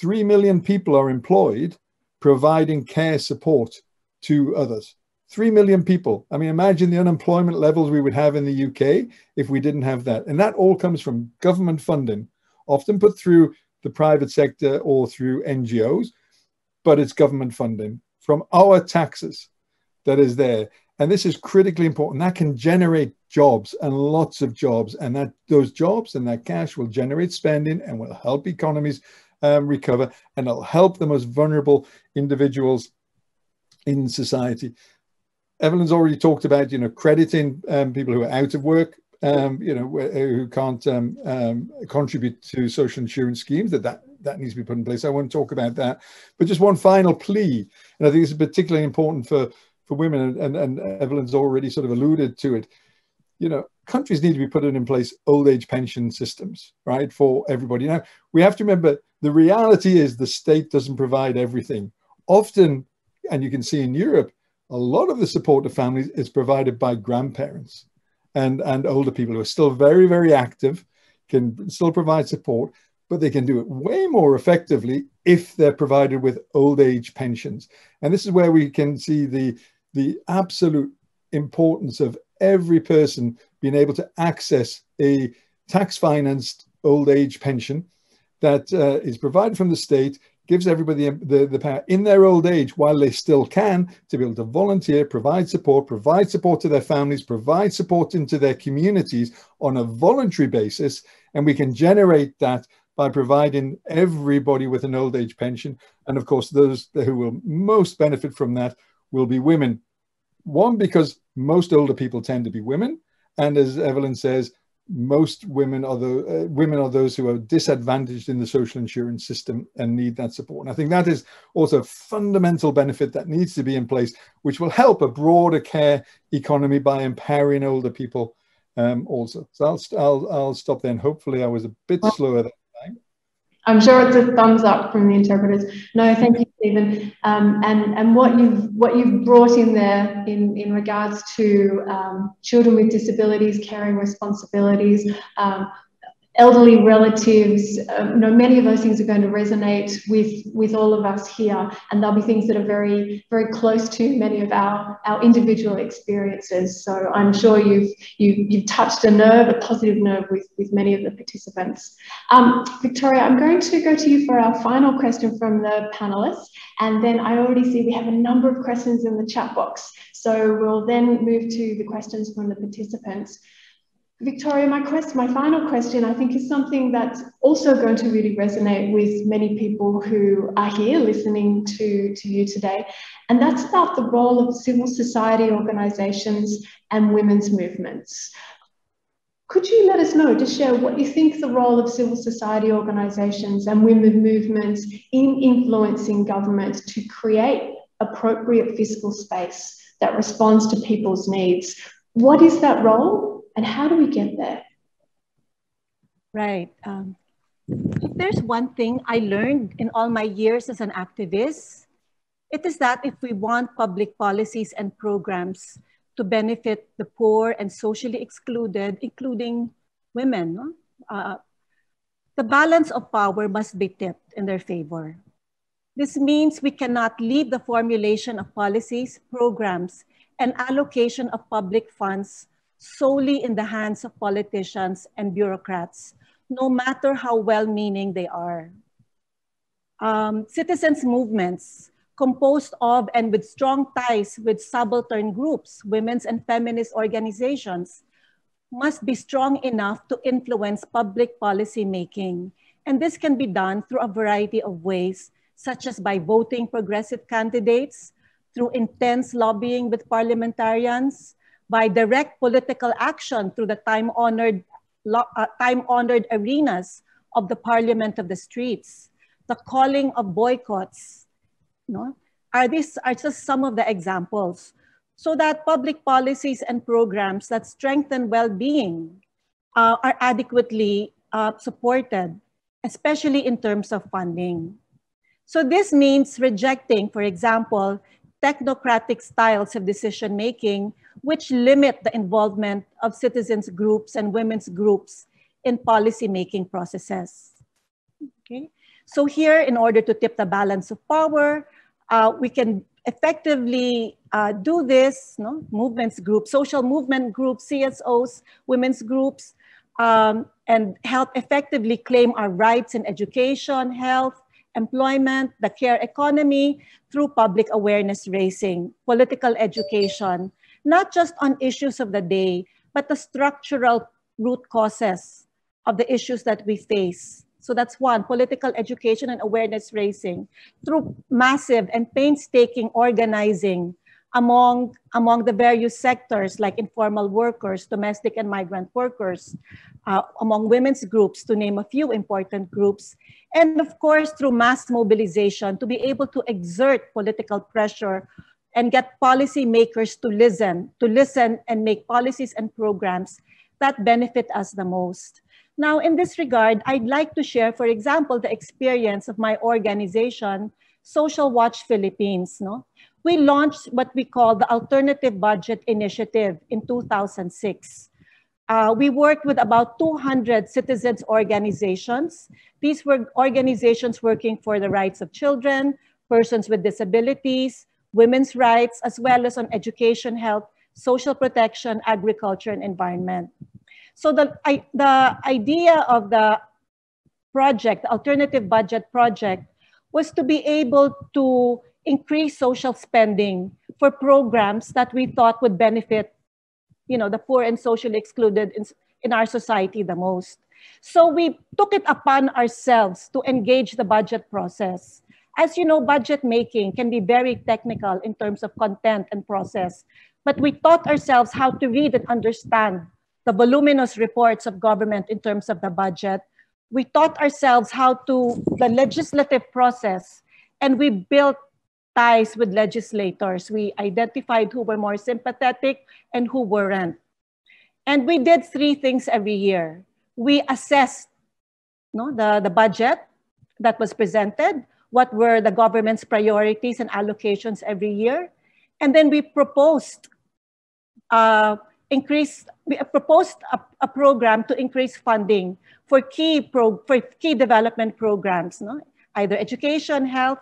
3 million people are employed providing care support to others. 3 million people. I mean, imagine the unemployment levels we would have in the UK if we didn't have that. And that all comes from government funding, often put through the private sector or through NGOs but it's government funding from our taxes that is there. And this is critically important. That can generate jobs and lots of jobs. And that those jobs and that cash will generate spending and will help economies um, recover and it'll help the most vulnerable individuals in society. Evelyn's already talked about, you know, crediting um, people who are out of work, um, you know, who can't um, um, contribute to social insurance schemes, that that that needs to be put in place. I won't talk about that. But just one final plea, and I think this is particularly important for, for women, and, and, Evelyn's already sort of alluded to it. You know, countries need to be putting in place old age pension systems, right, for everybody. Now, we have to remember the reality is the state doesn't provide everything. Often, and you can see in Europe, a lot of the support to families is provided by grandparents and, and older people who are still very, very active, can still provide support, but they can do it way more effectively if they're provided with old age pensions. And this is where we can see the, the absolute importance of every person being able to access a tax financed old age pension that uh, is provided from the state gives everybody the, the power in their old age while they still can to be able to volunteer, provide support, provide support to their families, provide support into their communities on a voluntary basis. And we can generate that by providing everybody with an old age pension. And of course, those who will most benefit from that will be women. One, because most older people tend to be women. And as Evelyn says, most women are the uh, women are those who are disadvantaged in the social insurance system and need that support. And I think that is also a fundamental benefit that needs to be in place, which will help a broader care economy by empowering older people um, also. So I'll, I'll, I'll stop then. Hopefully I was a bit slower than I'm sure it's a thumbs up from the interpreters. No, thank you, Stephen. Um, and and what you've what you've brought in there in in regards to um, children with disabilities, caring responsibilities, um, elderly relatives, um, you know, many of those things are going to resonate with with all of us here, and there'll be things that are very very close to many of our our individual experiences. So I'm sure you've you, you've touched a nerve, a positive nerve with with many of the participants. Um, Victoria, I'm going to go to you for our final question from the panelists, and then I already see we have a number of questions in the chat box. So we'll then move to the questions from the participants. Victoria, my quest, my final question, I think, is something that's also going to really resonate with many people who are here listening to, to you today. And that's about the role of civil society organizations and women's movements. Could you let us know, just share what you think the role of civil society organizations and women movements in influencing government to create appropriate fiscal space that responds to people's needs? What is that role? And how do we get there? Right. Um, if there's one thing I learned in all my years as an activist, it is that if we want public policies and programs to benefit the poor and socially excluded, including women, uh, the balance of power must be tipped in their favor. This means we cannot leave the formulation of policies, programs, and allocation of public funds solely in the hands of politicians and bureaucrats, no matter how well-meaning they are. Um, citizens movements composed of and with strong ties with subaltern groups, women's and feminist organizations, must be strong enough to influence public policy making. And this can be done through a variety of ways, such as by voting progressive candidates, through intense lobbying with parliamentarians, by direct political action through the time-honored uh, time-honored arenas of the parliament of the streets, the calling of boycotts. You know, are these are just some of the examples so that public policies and programs that strengthen well-being uh, are adequately uh, supported, especially in terms of funding. So this means rejecting, for example, technocratic styles of decision-making which limit the involvement of citizens groups and women's groups in policy-making processes. Okay, so here, in order to tip the balance of power, uh, we can effectively uh, do this, no? movements groups, social movement groups, CSOs, women's groups, um, and help effectively claim our rights in education, health, employment, the care economy through public awareness raising, political education, not just on issues of the day, but the structural root causes of the issues that we face. So that's one, political education and awareness raising through massive and painstaking organizing among, among the various sectors like informal workers, domestic and migrant workers, uh, among women's groups, to name a few important groups, and of course through mass mobilization to be able to exert political pressure and get policymakers to listen, to listen and make policies and programs that benefit us the most. Now, in this regard, I'd like to share, for example, the experience of my organization, Social Watch Philippines. No? We launched what we call the Alternative Budget Initiative in 2006. Uh, we worked with about 200 citizens organizations. These were organizations working for the rights of children, persons with disabilities, women's rights, as well as on education, health, social protection, agriculture, and environment. So the, I, the idea of the project, the alternative budget project, was to be able to increase social spending for programs that we thought would benefit you know, the poor and socially excluded in, in our society the most. So we took it upon ourselves to engage the budget process. As you know, budget making can be very technical in terms of content and process, but we taught ourselves how to read and understand the voluminous reports of government in terms of the budget. We taught ourselves how to, the legislative process, and we built ties with legislators. We identified who were more sympathetic and who weren't. And we did three things every year. We assessed no, the, the budget that was presented, what were the government's priorities and allocations every year. And then we proposed uh, increase, we proposed a, a, program to increase funding for key, pro, for key development programs, no? either education, health,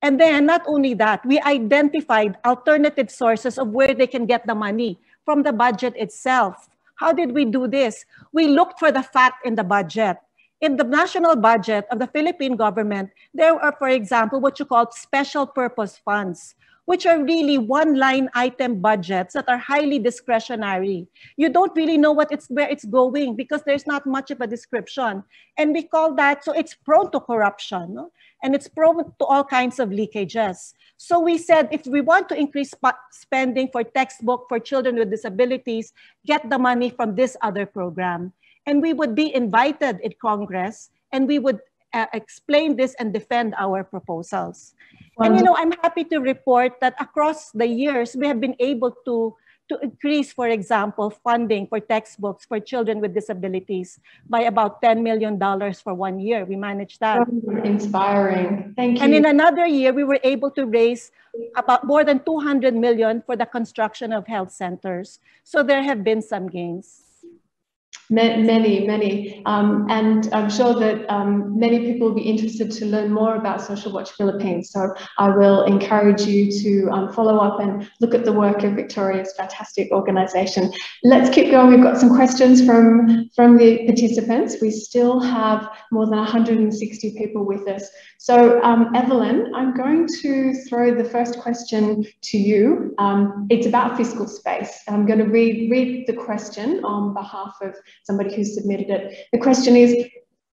and then not only that, we identified alternative sources of where they can get the money from the budget itself. How did we do this? We looked for the fat in the budget. In the national budget of the Philippine government, there are, for example, what you call special purpose funds, which are really one line item budgets that are highly discretionary. You don't really know what it's where it's going because there's not much of a description. And we call that, so it's prone to corruption. No? and it's prone to all kinds of leakages. So we said if we want to increase spending for textbook for children with disabilities, get the money from this other program. And we would be invited in Congress and we would uh, explain this and defend our proposals. Wonderful. And you know, I'm happy to report that across the years, we have been able to to increase, for example, funding for textbooks for children with disabilities by about $10 million for one year. We managed that. Inspiring. Thank you. And in another year, we were able to raise about more than 200 million for the construction of health centers. So there have been some gains. Many, many. Um, and I'm sure that um, many people will be interested to learn more about Social Watch Philippines. So I will encourage you to um, follow up and look at the work of Victoria's fantastic organization. Let's keep going. We've got some questions from, from the participants. We still have more than 160 people with us. So um, Evelyn, I'm going to throw the first question to you. Um, it's about fiscal space. I'm going to read, read the question on behalf of somebody who submitted it. The question is,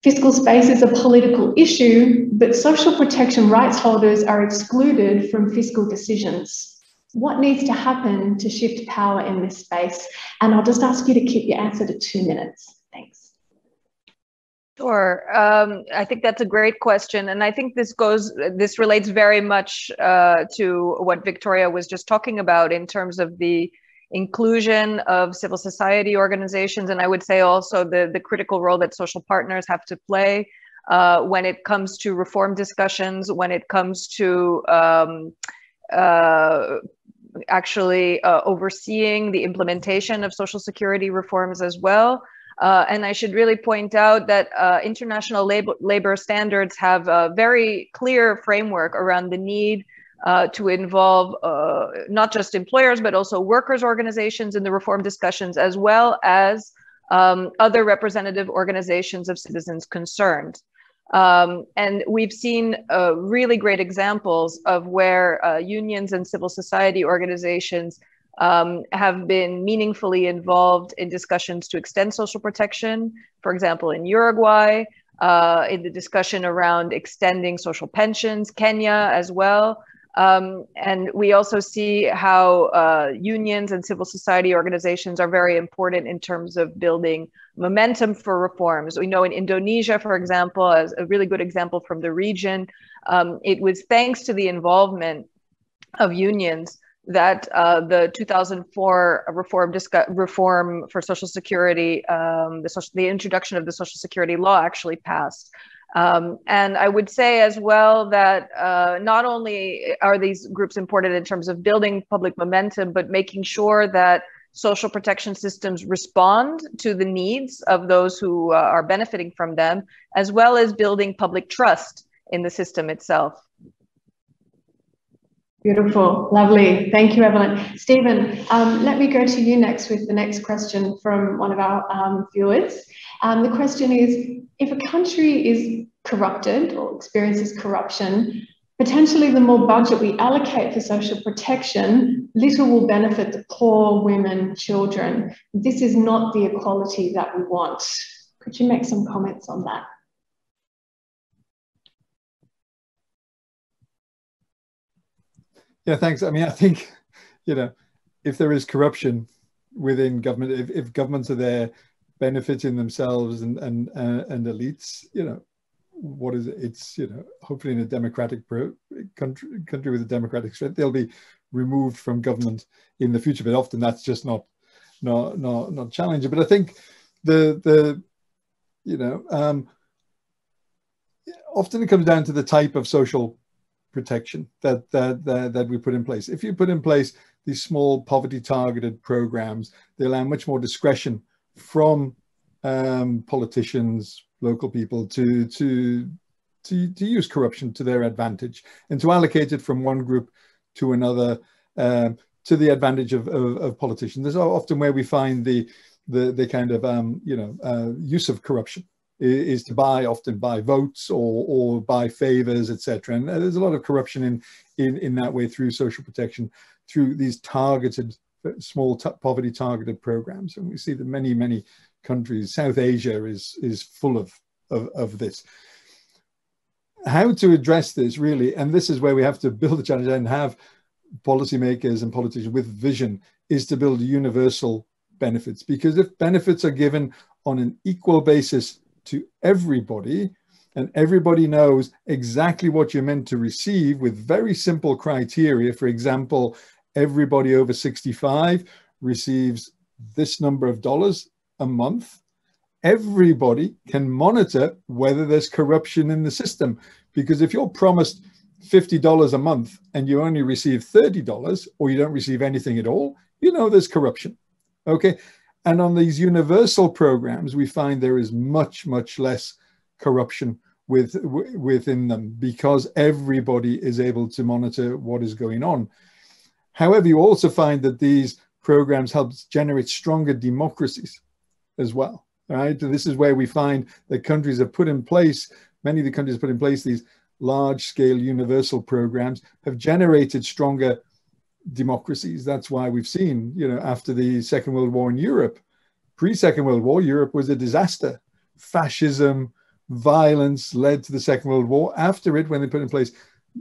fiscal space is a political issue, but social protection rights holders are excluded from fiscal decisions. What needs to happen to shift power in this space? And I'll just ask you to keep your answer to two minutes. Thanks. Sure. Um, I think that's a great question. And I think this goes, this relates very much uh, to what Victoria was just talking about in terms of the inclusion of civil society organizations. And I would say also the, the critical role that social partners have to play uh, when it comes to reform discussions, when it comes to um, uh, actually uh, overseeing the implementation of social security reforms as well. Uh, and I should really point out that uh, international labor, labor standards have a very clear framework around the need uh, to involve uh, not just employers, but also workers' organizations in the reform discussions, as well as um, other representative organizations of citizens concerned. Um, and we've seen uh, really great examples of where uh, unions and civil society organizations um, have been meaningfully involved in discussions to extend social protection, for example, in Uruguay, uh, in the discussion around extending social pensions, Kenya as well. Um, and we also see how uh, unions and civil society organizations are very important in terms of building momentum for reforms. We know in Indonesia, for example, as a really good example from the region, um, it was thanks to the involvement of unions that uh, the 2004 reform reform for Social Security, um, the, social, the introduction of the Social Security law actually passed. Um, and I would say as well that uh, not only are these groups important in terms of building public momentum, but making sure that social protection systems respond to the needs of those who uh, are benefiting from them, as well as building public trust in the system itself. Beautiful, lovely. Thank you, Evelyn. Stephen, um, let me go to you next with the next question from one of our um, viewers. Um, the question is, if a country is corrupted or experiences corruption, potentially the more budget we allocate for social protection, little will benefit the poor, women, children. This is not the equality that we want. Could you make some comments on that? Yeah, thanks. I mean, I think, you know, if there is corruption within government, if, if governments are there benefiting themselves and and uh, and elites, you know, what is it? It's you know, hopefully in a democratic pro- country country with a democratic strength, they'll be removed from government in the future. But often that's just not not not not challenging. But I think the the you know um, often it comes down to the type of social protection that, that, that, that we put in place. If you put in place these small poverty targeted programs, they allow much more discretion from um, politicians, local people to, to, to, to use corruption to their advantage and to allocate it from one group to another um, to the advantage of, of, of, politicians. There's often where we find the, the, the kind of, um, you know, uh, use of corruption is to buy often buy votes or or buy favors etc and uh, there's a lot of corruption in in in that way through social protection through these targeted uh, small poverty targeted programs. And we see that many many countries south asia is is full of of, of this. How to address this really and this is where we have to build a challenge and have policymakers and politicians with vision is to build universal benefits. Because if benefits are given on an equal basis to everybody and everybody knows exactly what you're meant to receive with very simple criteria. For example, everybody over 65 receives this number of dollars a month. Everybody can monitor whether there's corruption in the system. Because if you're promised $50 a month and you only receive $30 or you don't receive anything at all, you know there's corruption. Okay. And on these universal programs, we find there is much, much less corruption with, within them because everybody is able to monitor what is going on. However, you also find that these programs help generate stronger democracies as well. Right. this is where we find that countries have put in place, many of the countries put in place these large scale universal programs have generated stronger democracies. That's why we've seen, you know, after the Second World War in Europe, pre Second World War, Europe was a disaster. Fascism, violence led to the Second World War. After it, when they put in place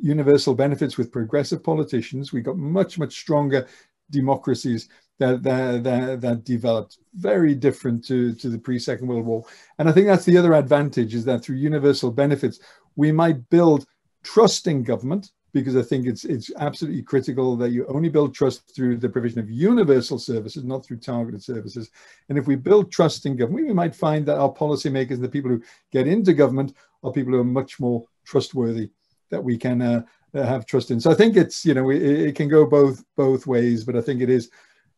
universal benefits with progressive politicians, we got much, much stronger democracies that, that, that, that developed, very different to, to the pre Second World War. And I think that's the other advantage is that through universal benefits, we might build trust in government because I think it's it's absolutely critical that you only build trust through the provision of universal services, not through targeted services. And if we build trust in government, we might find that our policymakers and the people who get into government are people who are much more trustworthy that we can uh, uh have trust in. So I think it's you know it, it can go both both ways, but I think it is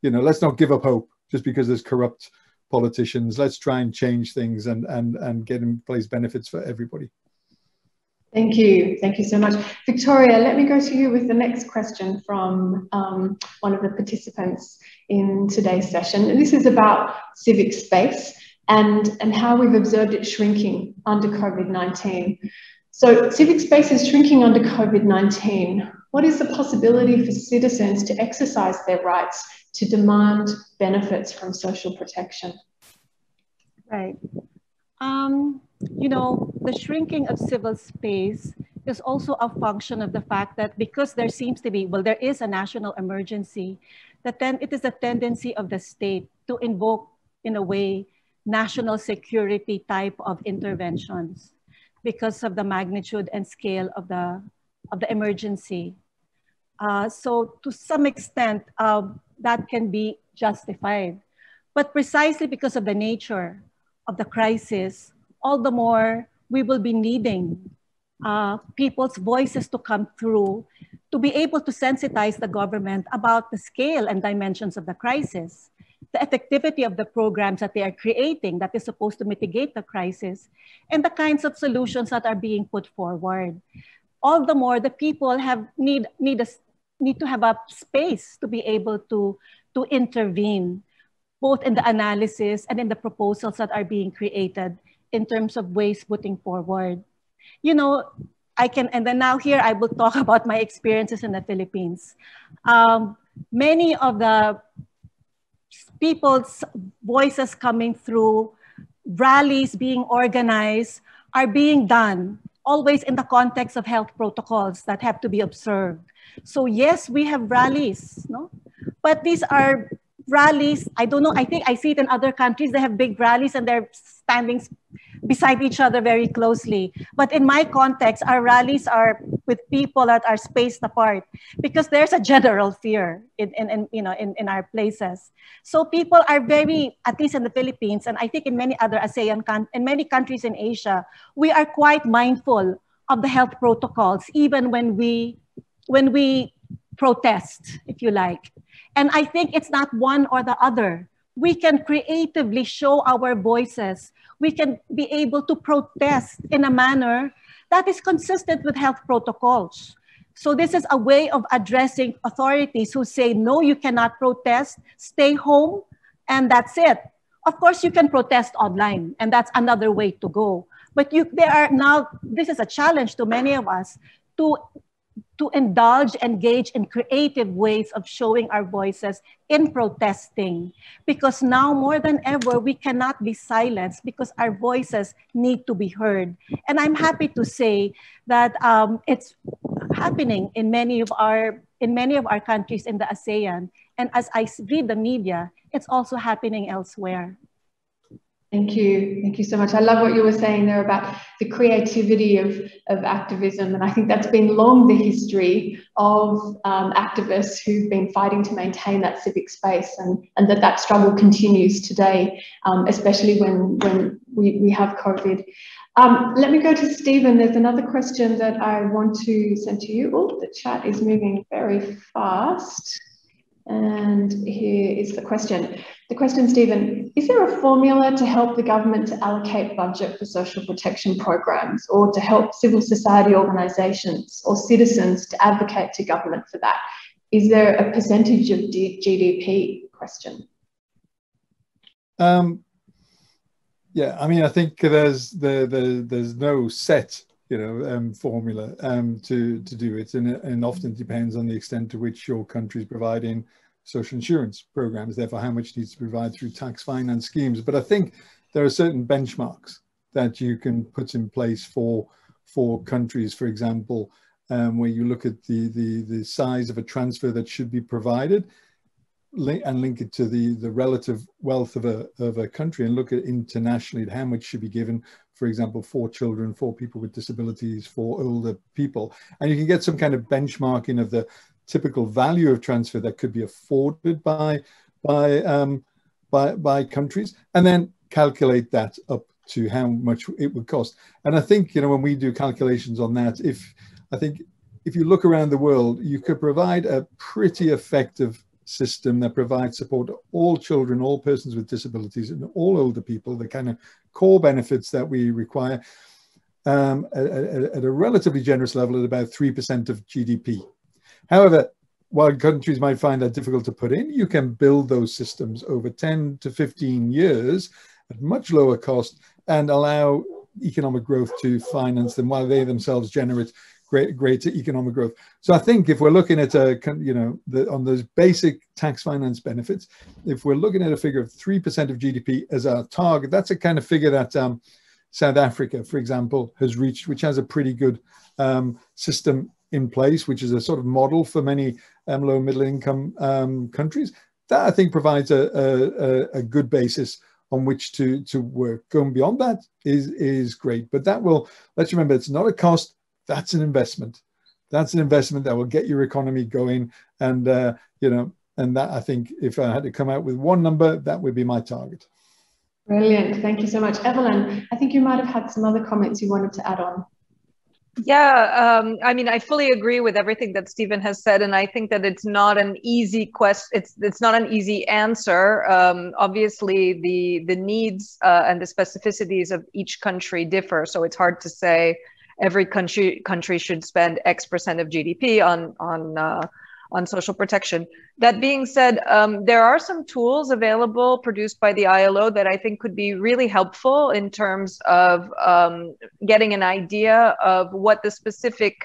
you know let's not give up hope just because there's corrupt politicians. Let's try and change things and and and get in place benefits for everybody. Thank you. Thank you so much. Victoria, let me go to you with the next question from um, one of the participants in today's session. And this is about civic space and, and how we've observed it shrinking under COVID-19. So civic space is shrinking under COVID-19. What is the possibility for citizens to exercise their rights to demand benefits from social protection? Right. Um, you know, the shrinking of civil space is also a function of the fact that because there seems to be, well, there is a national emergency, that then it is a tendency of the state to invoke, in a way, national security type of interventions because of the magnitude and scale of the, of the emergency. Uh, so to some extent, uh, that can be justified. But precisely because of the nature of the crisis, all the more we will be needing uh, people's voices to come through to be able to sensitize the government about the scale and dimensions of the crisis, the effectivity of the programs that they are creating that is supposed to mitigate the crisis, and the kinds of solutions that are being put forward. All the more the people have need, need, a, need to have a space to be able to, to intervene, both in the analysis and in the proposals that are being created in terms of ways putting forward. You know, I can, and then now here I will talk about my experiences in the Philippines. Um, many of the people's voices coming through, rallies being organized, are being done always in the context of health protocols that have to be observed. So yes, we have rallies, no? But these are rallies. I don't know. I think I see it in other countries. They have big rallies and they're standing beside each other very closely. But in my context, our rallies are with people that are spaced apart because there's a general fear in, in, in you know in, in our places. So people are very, at least in the Philippines, and I think in many other ASEAN in many countries in Asia, we are quite mindful of the health protocols, even when we when we protest, if you like. And I think it's not one or the other. We can creatively show our voices. We can be able to protest in a manner that is consistent with health protocols. So this is a way of addressing authorities who say, no, you cannot protest, stay home, and that's it. Of course, you can protest online, and that's another way to go. But you, there are now, this is a challenge to many of us to to indulge, engage in creative ways of showing our voices in protesting. Because now more than ever, we cannot be silenced because our voices need to be heard. And I'm happy to say that um, it's happening in many of our in many of our countries in the ASEAN. And as I read the media, it's also happening elsewhere. Thank you. Thank you so much. I love what you were saying there about the creativity of, of activism. And I think that's been long the history of um, activists who've been fighting to maintain that civic space and, and that that struggle continues today, um, especially when, when we, we have COVID. Um, let me go to Stephen. There's another question that I want to send to you. Oh, the chat is moving very fast. And here is the question. The question, Stephen, is there a formula to help the government to allocate budget for social protection programs or to help civil society organisations or citizens to advocate to government for that? Is there a percentage of GDP question? Um, yeah, I mean, I think there's there, the there's no set you know um, formula um, to to do it, and, and often depends on the extent to which your country is providing social insurance programs, therefore how much needs to be provided through tax finance schemes. But I think there are certain benchmarks that you can put in place for for countries, for example, um, where you look at the, the the size of a transfer that should be provided and link it to the the relative wealth of a of a country and look at internationally at how much should be given for example for children for people with disabilities for older people. And you can get some kind of benchmarking of the typical value of transfer that could be afforded by by um, by by countries and then calculate that up to how much it would cost. And i think you know when we do calculations on that if i think if you look around the world you could provide a pretty effective system that provides support to all children, all persons with disabilities, and all older people, the kind of core benefits that we require um, at, at, a relatively generous level at about 3% of GDP. However, while countries might find that difficult to put in, you can build those systems over 10 to 15 years at much lower cost and allow economic growth to finance them while they themselves generate great, greater economic growth. So I think if we're looking at a, you know, the, on those basic tax finance benefits, if we're looking at a figure of 3% of GDP as our target, that's a kind of figure that um, South Africa, for example, has reached, which has a pretty good um, system in place, which is a sort of model for many um, low middle income um, countries. That I think provides a, a, a good basis on which to to work. Going beyond that is is great, but that will let's remember it's not a cost that's an investment That's an investment that will get your economy going. And, uh, you know, and that I think if I had to come out with one number, that would be my target. Brilliant. Thank you so much. Evelyn, I think you might have had some other comments you wanted to add on. Yeah, um, I mean, I fully agree with everything that Stephen has said, and I think that it's not an easy quest. It's it's not an easy answer. Um, obviously, the the needs uh, and the specificities of each country differ, so it's hard to say every country country should spend X percent of GDP on on uh, on social protection. That being said, um, there are some tools available produced by the ILO that I think could be really helpful in terms of um, getting an idea of what the specific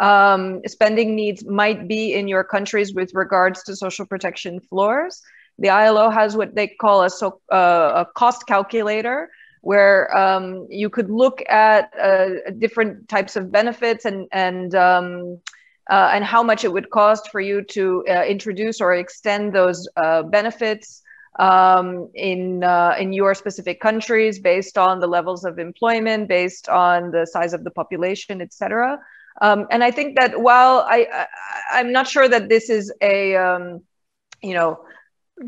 um, spending needs might be in your countries with regards to social protection floors. The ILO has what they call a, so, uh, a cost calculator, where um, you could look at uh, different types of benefits and and um, uh, and how much it would cost for you to uh, introduce or extend those uh, benefits um, in uh, in your specific countries based on the levels of employment, based on the size of the population, etc. Um, and I think that while I, I am not sure that this is a um, you know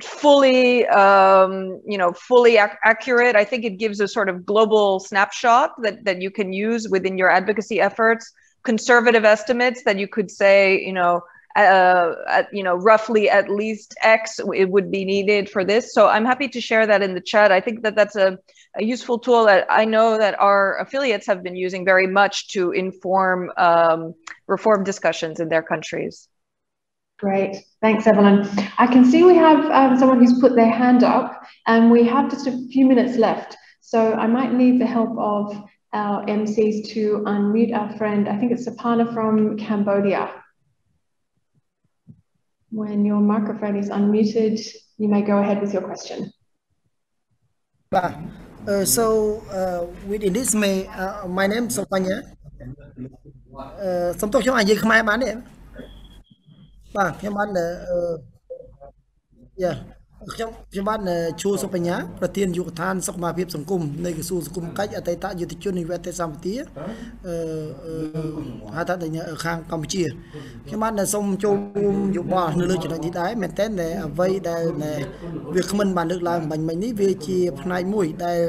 fully um, you know fully ac accurate i think it gives a sort of global snapshot that that you can use within your advocacy efforts conservative estimates that you could say, you know, uh, at, you know, roughly at least X it would be needed for this. So I'm happy to share that in the chat. I think that that's a, a useful tool that I know that our affiliates have been using very much to inform um, reform discussions in their countries. Great, thanks Evelyn. I can see we have um, someone who's put their hand up and we have just a few minutes left. So I might need the help of our MCs to unmute our friend. I think it's Sapana from Cambodia. When your microphone is unmuted, you may go ahead with your question. Uh, so uh, within this uh, my name is Sapanya សំ បាទខ្ញុំបានយ៉ា ខ្ញុំខ្ញុំបានជួសុបញ្ញាប្រធានយុគឋានសុខភាពសង្គមនៃក្រសួងសង្គមកិច្ចអតីតយុទ្ធជននិវត្តន៍សម្បទាអឺហៅថាខាងកម្ពុជាខ្ញុំបានសូមចូលរួមយោបល់នៅលើចំណុចនេះដែរមែនតើអ្វីដែលវាគ្មិនបានលើកឡើងបាញ់មិញនេះវាជាផ្នែកមួយដែល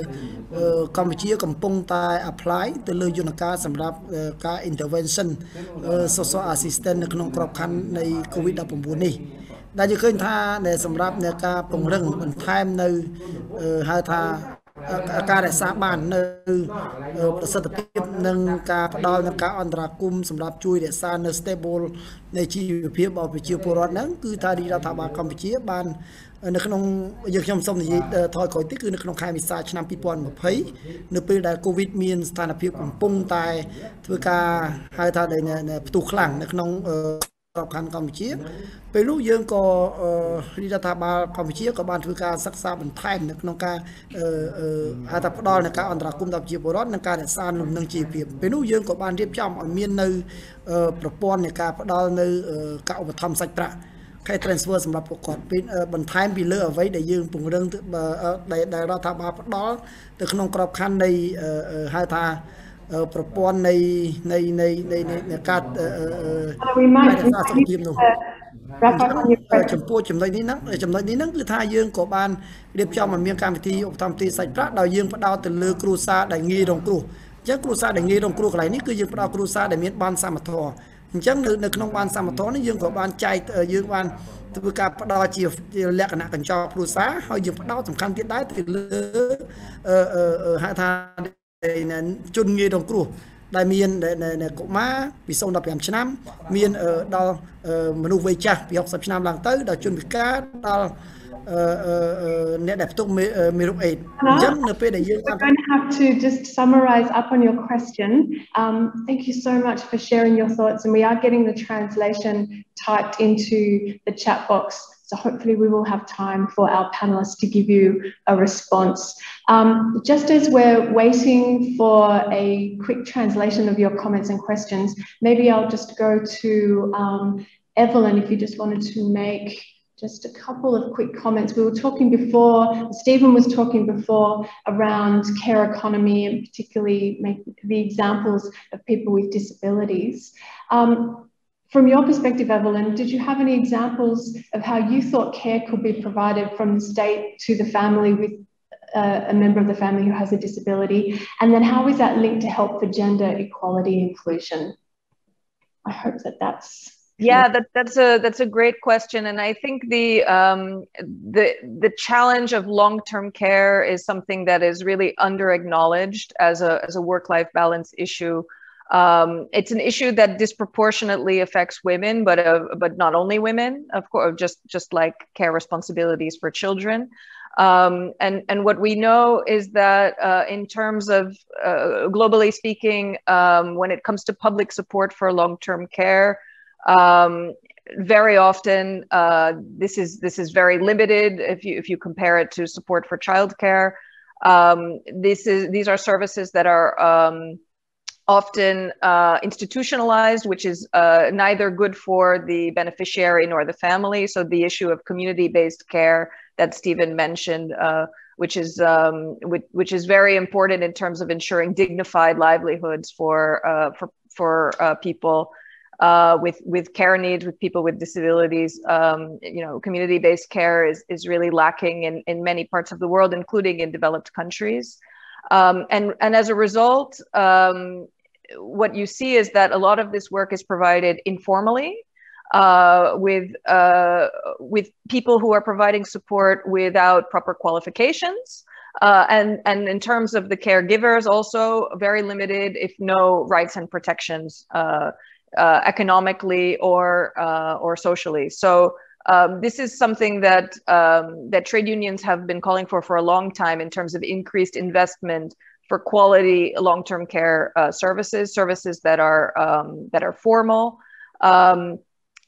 កម្ពុជាកំពុងតែ apply ទៅលើយន្តការសម្រាប់ការ intervention social assistance នៅក្នុងក្របខ័ណ្ឌនៃ COVID-19 នេះ ដែលយើងឃើញថាសម្រាប់នៃការពង្រឹងបន្ថែមនៅហៅថាការរក្សាបាននៅប្រសិទ្ធភាពនិងការផ្ដល់នឹងការអន្តរាគមសម្រាប់ជួយរក្សានៅ stable នៃជីវភាពរបស់ប្រជាពលរដ្ឋហ្នឹងគឺថារដ្ឋាភិបាលកម្ពុជាបាននៅក្នុងយើងខ្ញុំសូមនិយាយថយក្រោយទៀតគឺនៅក្នុងខែមេសាឆ្នាំ2020នៅពេលដែល COVID មានស្ថានភាពកំពុងតែធ្វើការហៅថាផ្ទុះខ្លាំងនៅក្នុង ក្របខ័ណ្ឌកម្ពុជា ពេលនោះយើងក៏រដ្ឋាភិបាលកម្ពុជាក៏បានធ្វើការសិក្សាបន្ថែមនៅក្នុងការហៅថាផ្ដល់នៅការអន្តរាគមន៍ដល់ប្រជាពលរដ្ឋនិងការរក្សាលំនឹងជីវភាពពេលនោះយើងក៏បានរៀបចំឲ្យមាននៅប្រព័ន្ធនៃការផ្ដល់នៅការឧបត្ថម្ភសាច់ប្រាក់ខែ transfer សម្រាប់ពួកគាត់បន្ថែមពីលើអ្វីដែលយើងពង្រឹងដែលរដ្ឋាភិបាលផ្ដល់ទៅក្នុងក្របខ័ណ្ឌនៃហៅថា ប្រព័ន្ធនៃនៃនៃនៃការរក្សាសុខភាពនោះចំពោះចំណុចនេះហ្នឹងចំណុចនេះហ្នឹងគឺថាយើងក៏បានរៀបចំឲ្យមានកម្មវិធីឧបត្ថម្ភទីសាច់ប្រាក់ដោយយើងផ្ដោតទៅលើគ្រួសារដែលងាយរងគ្រោះអញ្ចឹងគ្រួសារដែលងាយរងគ្រោះកន្លែងនេះគឺយើងផ្ដោតគ្រួសារដែលមានបានសមត្ថភាពអញ្ចឹងនៅនៅក្នុងបានសមត្ថភាពនេះយើងក៏បានចែកយើងបានធ្វើការផ្ដល់ជាលក្ខណៈកញ្ចប់គ្រួសារហើយយើងផ្ដោតសំខាន់ទៀតដែរទៅលើហៅថា ជនងាយរងគ្រោះដែលមានកុមារពី0ដល់5ឆ្នាំ មានដល់មនុស្សវ័យចាស់ពី60ឆ្នាំឡើងទៅដល់ជនពិការដល់អ្នកដែលផ្ទុកមេរោគអេដអញ្ចឹងនៅពេលដែលយើង We're going to have to just summarize up on your question um thank you so much for sharing your thoughts and we are getting the translation typed into the chat box So hopefully we will have time for our panelists to give you a response. Um, just as we're waiting for a quick translation of your comments and questions, maybe I'll just go to um, Evelyn if you just wanted to make just a couple of quick comments. We were talking before, Stephen was talking before around care economy and particularly the examples of people with disabilities. Um, from your perspective, Evelyn, did you have any examples of how you thought care could be provided from the state to the family with uh, a member of the family who has a disability? And then how is that linked to help for gender equality inclusion? I hope that that's yeah that, that's a that's a great question and i think the um, the the challenge of long-term care is something that is really under acknowledged as a as a work-life balance issue um, it's an issue that disproportionately affects women, but uh, but not only women, of course, just just like care responsibilities for children. Um, and and what we know is that uh, in terms of uh, globally speaking, um, when it comes to public support for long-term care, um, very often uh, this is this is very limited if you if you compare it to support for childcare. Um, this is these are services that are um, often uh, institutionalized, which is uh, neither good for the beneficiary nor the family. So the issue of community-based care that Stephen mentioned, uh, which is um, which, which, is very important in terms of ensuring dignified livelihoods for uh, for for uh, people. Uh, with with care needs, with people with disabilities, um, you know, community-based care is is really lacking in in many parts of the world, including in developed countries. Um, and and as a result, um, what you see is that a lot of this work is provided informally uh, with uh, with people who are providing support without proper qualifications. Uh, and and in terms of the caregivers, also very limited, if no rights and protections uh, uh, economically or uh, or socially. So um, this is something that um, that trade unions have been calling for for a long time in terms of increased investment for quality long-term care uh, services, services that are um, that are formal. Um,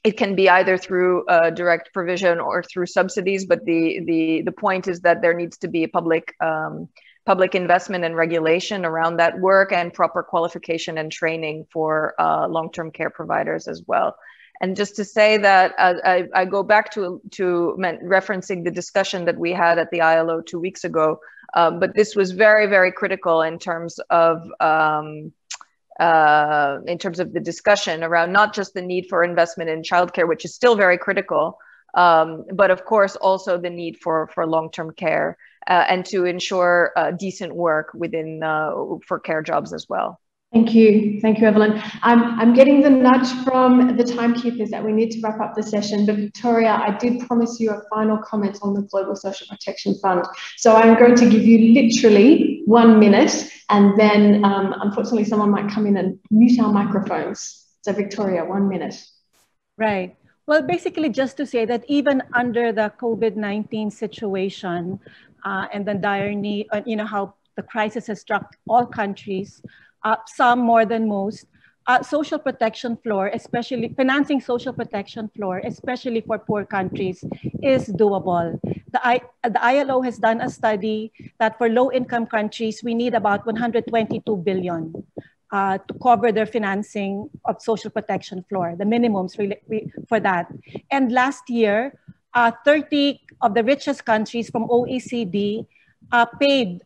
it can be either through uh, direct provision or through subsidies, but the the the point is that there needs to be a public um, public investment and regulation around that work and proper qualification and training for uh, long-term care providers as well. And just to say that uh, I, I, go back to to referencing the discussion that we had at the ILO two weeks ago um, but this was very, very critical in terms of um, uh, in terms of the discussion around not just the need for investment in childcare, which is still very critical, um, but of course also the need for for long term care uh, and to ensure uh, decent work within uh, for care jobs as well. Thank you. Thank you, Evelyn. I'm, I'm getting the nudge from the timekeepers that we need to wrap up the session, but Victoria, I did promise you a final comment on the Global Social Protection Fund. So I'm going to give you literally one minute, and then um, unfortunately someone might come in and mute our microphones. So Victoria, one minute. Right. Well, basically just to say that even under the COVID-19 situation uh, and the dire need, uh, you know, how the crisis has struck all countries, uh, some more than most, uh, social protection floor, especially financing social protection floor, especially for poor countries, is doable. The, I, the ILO has done a study that for low income countries, we need about 122 billion uh, to cover their financing of social protection floor, the minimums really, for that. And last year, uh, 30 of the richest countries from OECD uh, paid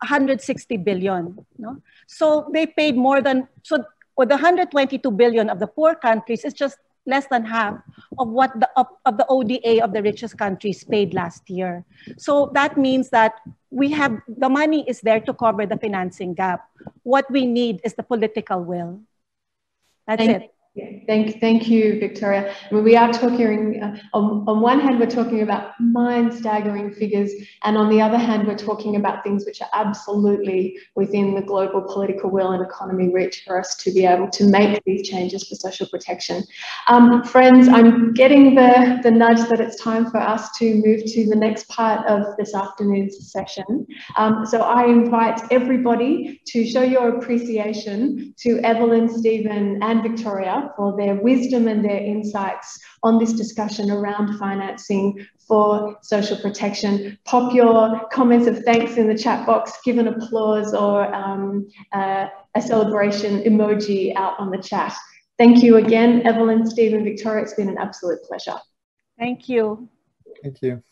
160 billion. No? So they paid more than, so with the 122 billion of the poor countries, it's just less than half of what the of, of, the ODA of the richest countries paid last year. So that means that we have the money is there to cover the financing gap. What we need is the political will. That's it. Thank, thank you, Victoria. we are talking, uh, on, on one hand, we're talking about mind staggering figures, and on the other hand, we're talking about things which are absolutely within the global political will and economy reach for us to be able to make these changes for social protection. Um, friends, I'm getting the, the nudge that it's time for us to move to the next part of this afternoon's session. Um, so I invite everybody to show your appreciation to Evelyn, Stephen, and Victoria for their wisdom and their insights on this discussion around financing for social protection. Pop your comments of thanks in the chat box, give an applause or um, uh, a celebration emoji out on the chat. Thank you again, Evelyn, Stephen, Victoria. It's been an absolute pleasure. Thank you. Thank you.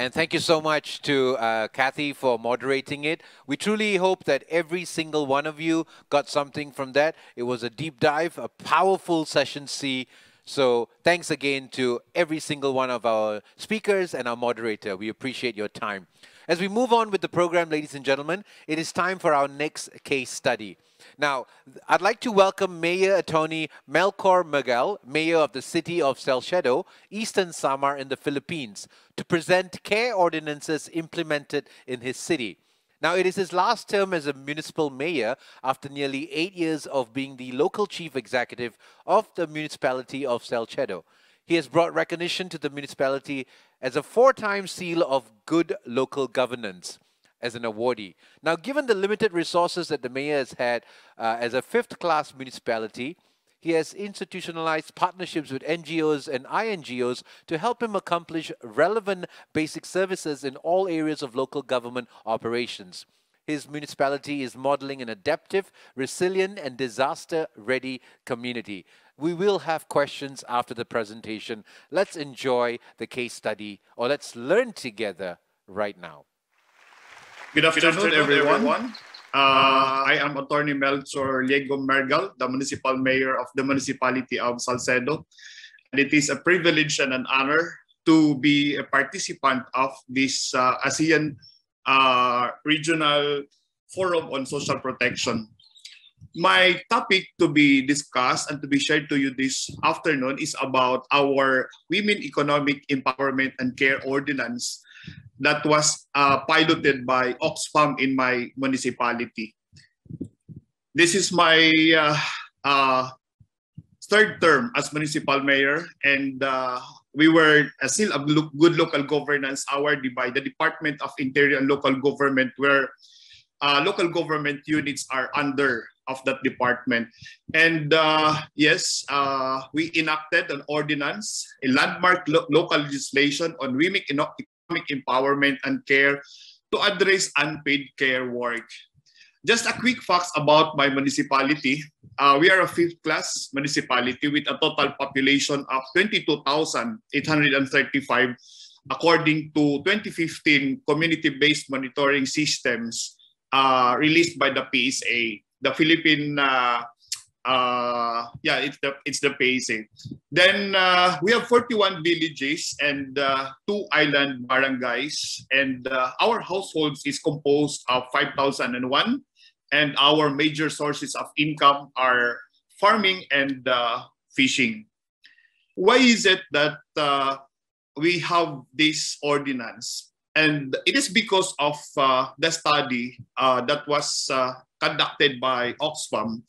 And thank you so much to uh, Kathy for moderating it. We truly hope that every single one of you got something from that. It was a deep dive, a powerful session C. So thanks again to every single one of our speakers and our moderator. We appreciate your time. As we move on with the program, ladies and gentlemen, it is time for our next case study. Now, I'd like to welcome Mayor Attorney Melchor Mergal, Mayor of the city of Salcedo, Eastern Samar in the Philippines, to present care ordinances implemented in his city. Now, it is his last term as a municipal mayor after nearly eight years of being the local chief executive of the municipality of Salcedo. He has brought recognition to the municipality as a four-time seal of good local governance as an awardee. Now, given the limited resources that the mayor has had uh, as a fifth-class municipality, he has institutionalized partnerships with NGOs and INGOs to help him accomplish relevant basic services in all areas of local government operations. His municipality is modeling an adaptive, resilient, and disaster ready community. We will have questions after the presentation. Let's enjoy the case study, or let's learn together right now. Good afternoon, Good afternoon everyone. everyone. Uh, I am Attorney Melchor Liego Mergal, the Municipal Mayor of the Municipality of Salcedo. And it is a privilege and an honor to be a participant of this uh, ASEAN uh, Regional Forum on Social Protection. My topic to be discussed and to be shared to you this afternoon is about our Women Economic Empowerment and Care Ordinance that was uh, piloted by Oxfam in my municipality. This is my uh, uh, third term as municipal mayor and uh, we were uh, still a good local governance award by the Department of Interior and Local Government where uh, local government units are under of that department. And uh, yes, uh, we enacted an ordinance, a landmark lo local legislation on women empowerment and care to address unpaid care work. Just a quick facts about my municipality. Uh, we are a fifth class municipality with a total population of 22,835 according to 2015 community-based monitoring systems uh, released by the PSA, the Philippine uh, uh, yeah, it's the it's the pacing. Then uh, we have 41 villages and uh, two island barangays, and uh, our households is composed of 5,001, and our major sources of income are farming and uh, fishing. Why is it that uh, we have this ordinance? And it is because of uh, the study uh, that was uh, conducted by Oxfam,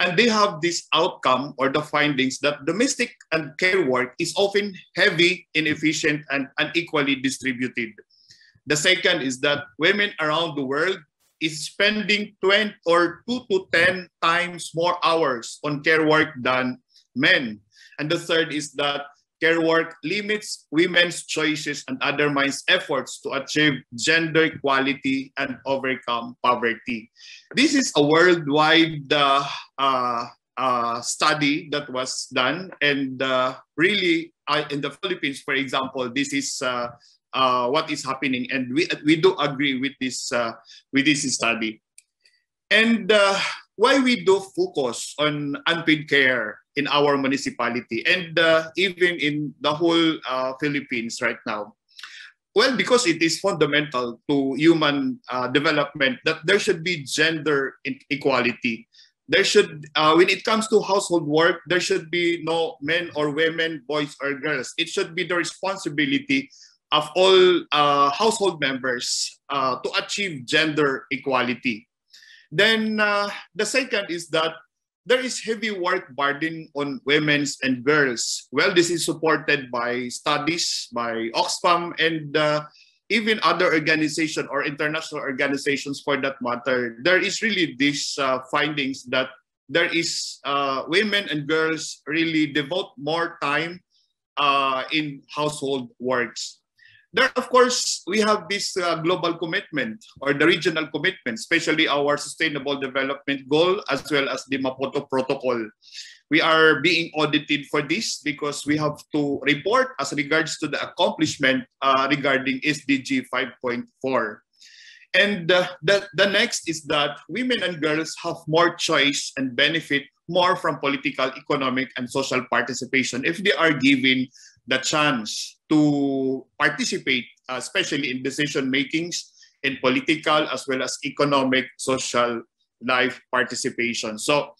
and they have this outcome or the findings that domestic and care work is often heavy, inefficient, and unequally distributed. The second is that women around the world is spending 20 or 2 to 10 times more hours on care work than men. And the third is that care work limits women's choices and undermines efforts to achieve gender equality and overcome poverty. This is a worldwide uh, uh, uh, study that was done, and uh, really, in the Philippines, for example, this is uh, uh, what is happening, and we we do agree with this with this study. And why we do focus on unpaid care in our municipality and uh, even in the whole uh, Philippines right now? Well, because it is fundamental to human uh, development that there should be gender equality. There should, uh, when it comes to household work, there should be no men or women, boys or girls. It should be the responsibility of all uh, household members uh, to achieve gender equality. Then the second is that there is heavy work burden on women and girls. Well, this is supported by studies by Oxfam and uh, even other organizations or international organizations for that matter. There is really these uh, findings that there is uh, women and girls really devote more time uh, in household works. There, of course, we have this uh, global commitment or the regional commitment, especially our sustainable development goal as well as the Maputo protocol. we are being audited for this because we have to report as regards to the accomplishment uh, regarding SDG 5.4. And uh, the, the next is that women and girls have more choice and benefit more from political, economic, and social participation if they are given the chance to participate, uh, especially in decision makings in political as well as economic, social life participation. So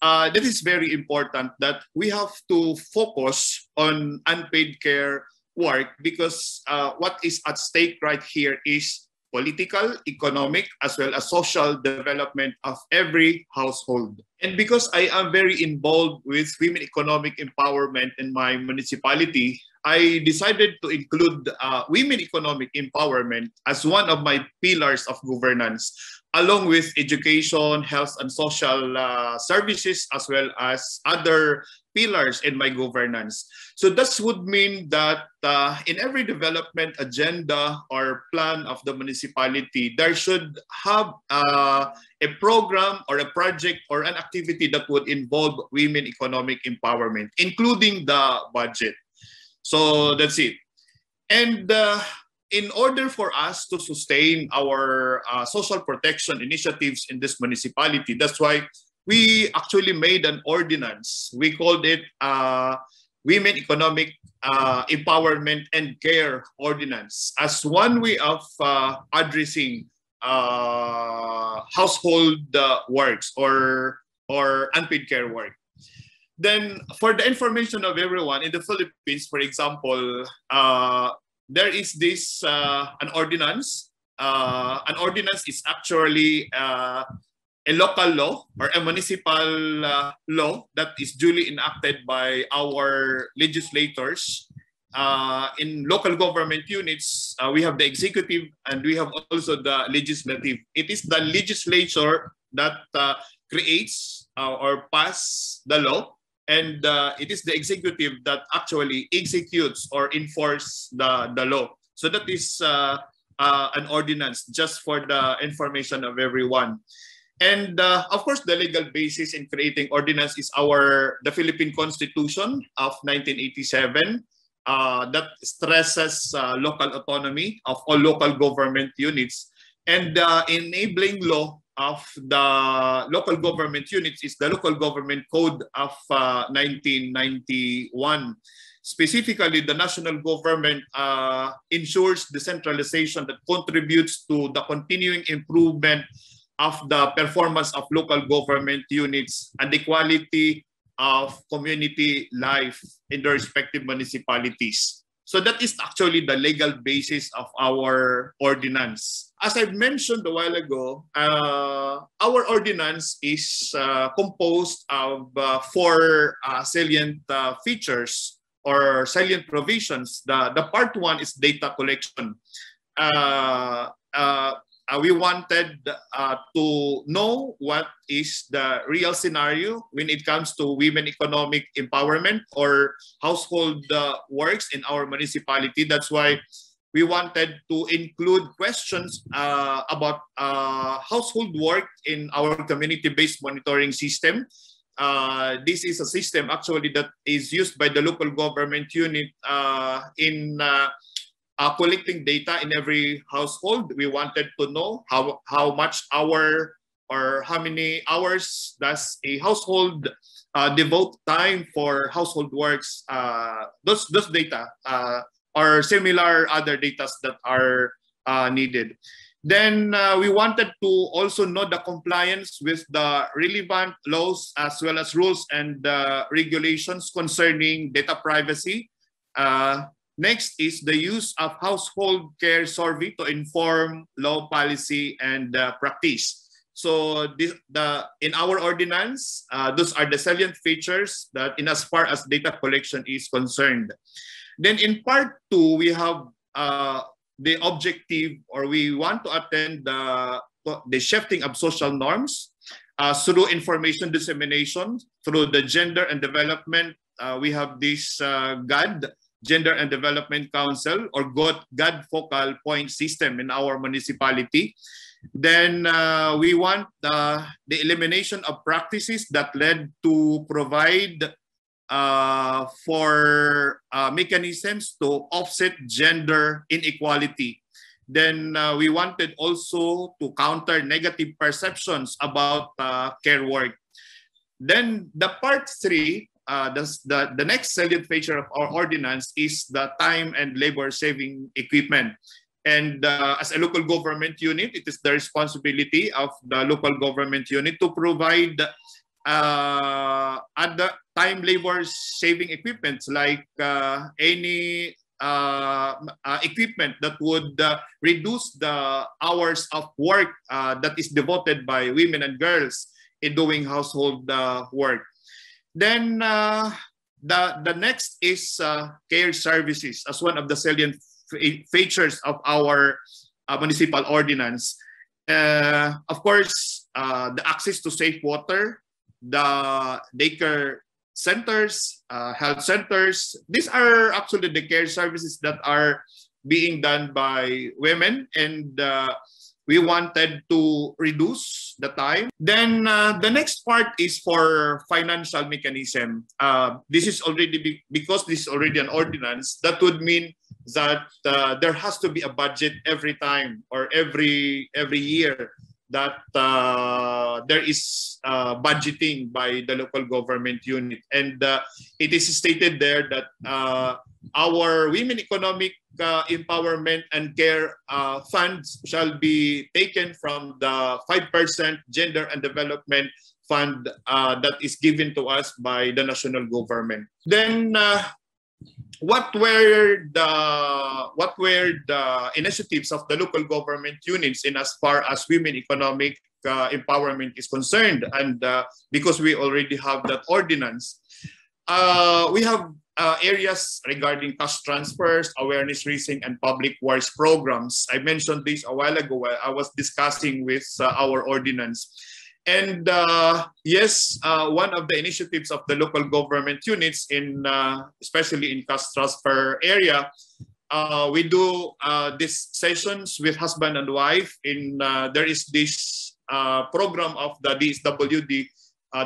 uh, that is very important that we have to focus on unpaid care work because uh, what is at stake right here is political, economic, as well as social development of every household. And because I am very involved with women economic empowerment in my municipality, I decided to include uh, women economic empowerment as one of my pillars of governance, along with education, health, and social uh, services, as well as other pillars in my governance. So this would mean that uh, in every development agenda or plan of the municipality, there should have uh, a program or a project or an activity that would involve women economic empowerment, including the budget. So that's it. And uh, in order for us to sustain our uh, social protection initiatives in this municipality, that's why we actually made an ordinance. We called it uh, Women Economic uh, Empowerment and Care Ordinance as one way of uh, addressing uh, household works or, or unpaid care work. Then for the information of everyone, in the Philippines, for example, uh, there is this, an ordinance. an ordinance is actually a local law or a municipal uh, law that is duly enacted by our legislators. Uh, in local government units, uh, we have the executive and we have also the legislative. It is the legislature that uh, creates uh, or pass the law and uh, it is the executive that actually executes or enforce the, the law. So that is an ordinance just for the information of everyone. And uh, of course, the legal basis in creating ordinance is our the Philippine Constitution of 1987 uh, that stresses uh, local autonomy of all local government units. And enabling law of the local government units is the Local Government Code of 1991. Uh, Specifically, the national government uh, ensures decentralization that contributes to the continuing improvement of the performance of local government units and the quality of community life in the respective municipalities. So that is actually the legal basis of our ordinance. As I mentioned a while ago, uh, our ordinance is uh, composed of uh, four uh, salient uh, features or salient provisions. The, the part one is data collection. Uh, we wanted uh, to know what is the real scenario when it comes to women economic empowerment or household uh, works in our municipality. That's why we wanted to include questions uh, about uh, household work in our community-based monitoring system. Uh, this is a system actually that is used by the local government unit in uh, collecting data in every household. We wanted to know how, how much hour or how many hours does a household uh, devote time for household works. Uh, those, those data uh, or similar other data that are uh, needed. Then uh, we wanted to also know the compliance with the relevant laws as well as rules and uh, regulations concerning data privacy, Next is the use of household care survey to inform law policy and uh, practice. So this, the in our ordinance, uh, those are the salient features that in as far as data collection is concerned. Then in part two, we have uh, the objective or we want to attend the, the shifting of social norms uh, through information dissemination, through the gender and development. Uh, we have this uh, GAD, Gender and Development Council or GAD, GAD Focal Point System in our municipality. Then uh, we want uh, the elimination of practices that led to provide uh, for uh, mechanisms to offset gender inequality. Then uh, we wanted also to counter negative perceptions about uh, care work. Then the part three, uh, the, the, the next salient feature of our ordinance is the time and labor saving equipment. And uh, as a local government unit, it is the responsibility of the local government unit to provide uh, other time labor saving equipment like uh, any uh, uh, equipment that would uh, reduce the hours of work that is devoted by women and girls in doing household work. Then uh, the, the next is care services as one of the salient features of our municipal ordinance. of course, the access to safe water, the daycare centers, uh, health centers. These are actually the care services that are being done by women and uh, we wanted to reduce the time. Then uh, the next part is for financial mechanism. Uh, this is already, be because this is already an ordinance, that would mean that uh, there has to be a budget every time or every every year that uh, there is uh, budgeting by the local government unit. And uh, it is stated there that uh, our women economic uh, empowerment and care uh, funds shall be taken from the 5% gender and development fund that is given to us by the national government. Then what were the what were the initiatives of the local government units in as far as women economic uh, empowerment is concerned? And uh, because we already have that ordinance uh, we have uh, areas regarding cash transfers awareness raising and public works programs. I mentioned this a while ago. I was discussing with uh, our ordinance and uh, yes, uh, one of the initiatives of the local government units, in uh, especially in cash transfer area, uh, we do uh, these sessions with husband and wife. In uh, there is this program of the DSWD,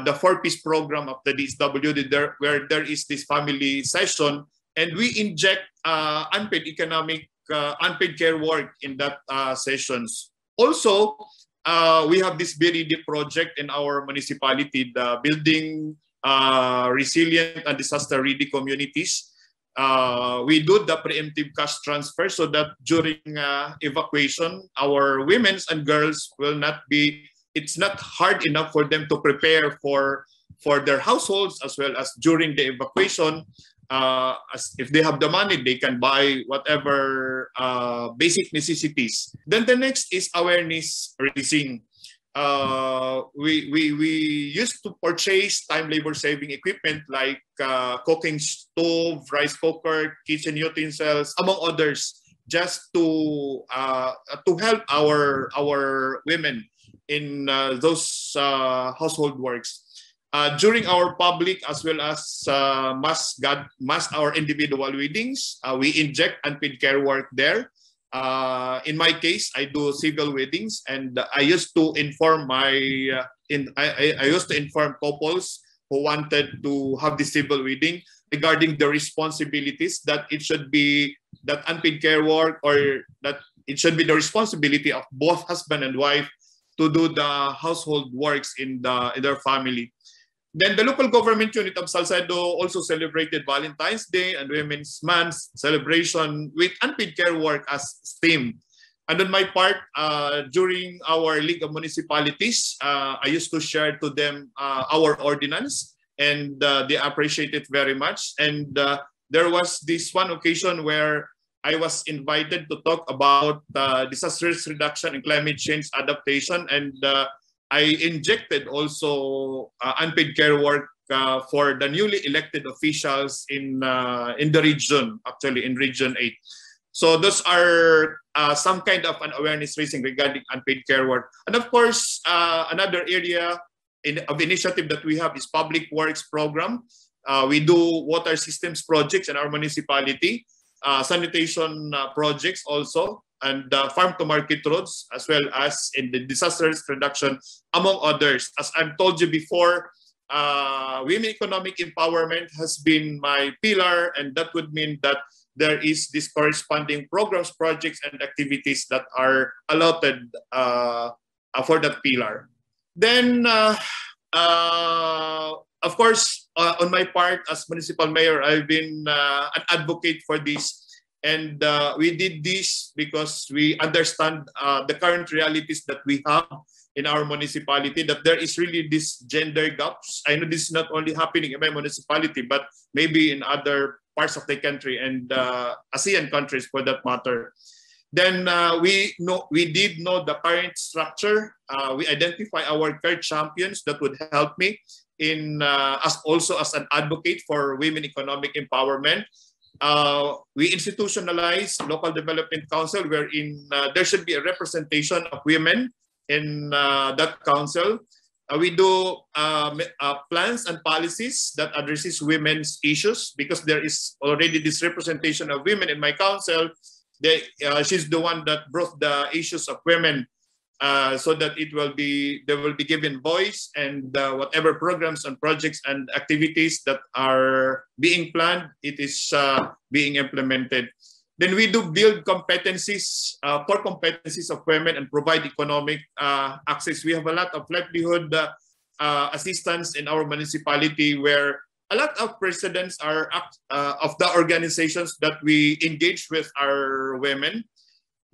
the 4Ps program of the DSWD, there, where there is this family session, and we inject unpaid economic, unpaid care work in that sessions. Also, uh, we have this very deep project in our municipality, the building uh, resilient and disaster ready communities. Uh, we do the preemptive cash transfer so that during uh, evacuation, our women and girls will not be, it's not hard enough for them to prepare for, for their households as well as during the evacuation uh, if they have the money, they can buy whatever uh, basic necessities. Then the next is awareness raising. Uh, we, we, we used to purchase time labor saving equipment like uh, cooking stove, rice cooker, kitchen utensils, among others, just to uh, to help our our women in uh, those household works uh, during our public as well as uh, mass, God, mass our individual weddings, uh, we inject unpaid care work there. Uh, in my case, I do civil weddings, and I used to inform my uh, in I, I used to inform couples who wanted to have the civil wedding regarding the responsibilities that it should be that unpaid care work or that it should be the responsibility of both husband and wife to do the household works in the in their family. Then the local government unit of Salcedo also celebrated Valentine's Day and Women's Month celebration with unpaid care work as theme. And on my part, uh, during our League of Municipalities, uh, I used to share to them uh, our ordinance and uh, they appreciate it very much. And uh, there was this one occasion where I was invited to talk about uh, disaster risk reduction and climate change adaptation. And I injected also uh, unpaid care work uh, for the newly elected officials in uh, in the region, actually in Region 8. So those are uh, some kind of an awareness raising regarding unpaid care work. And of course, uh, another area in, of initiative that we have is public works program. Uh, we do water systems projects in our municipality, sanitation projects also, and uh, farm to market roads, as well as in the disaster reduction, among others. As I've told you before, uh, women economic empowerment has been my pillar, and that would mean that there is this corresponding programs, projects, and activities that are allotted uh, for that pillar. Then, uh, uh, of course, uh, on my part as municipal mayor, I've been uh, an advocate for this. And uh, we did this because we understand the current realities that we have in our municipality that there is really this gender gaps. I know this is not only happening in my municipality, but maybe in other parts of the country and uh, ASEAN countries for that matter. Then uh, we know we did know the current structure. Uh, we identify our care champions that would help me in uh, as also as an advocate for women economic empowerment. Uh, we institutionalize local development council wherein uh, there should be a representation of women in uh, that council. Uh, we do uh, plans and policies that addresses women's issues because there is already this representation of women in my council they, uh, she's the one that brought the issues of women uh, so that it will be they will be given voice and uh, whatever programs and projects and activities that are being planned it is uh, being implemented then we do build competencies uh, core competencies of women and provide economic uh, access we have a lot of livelihood assistance in our municipality where a lot of presidents are uh, of the organizations that we engage with our women.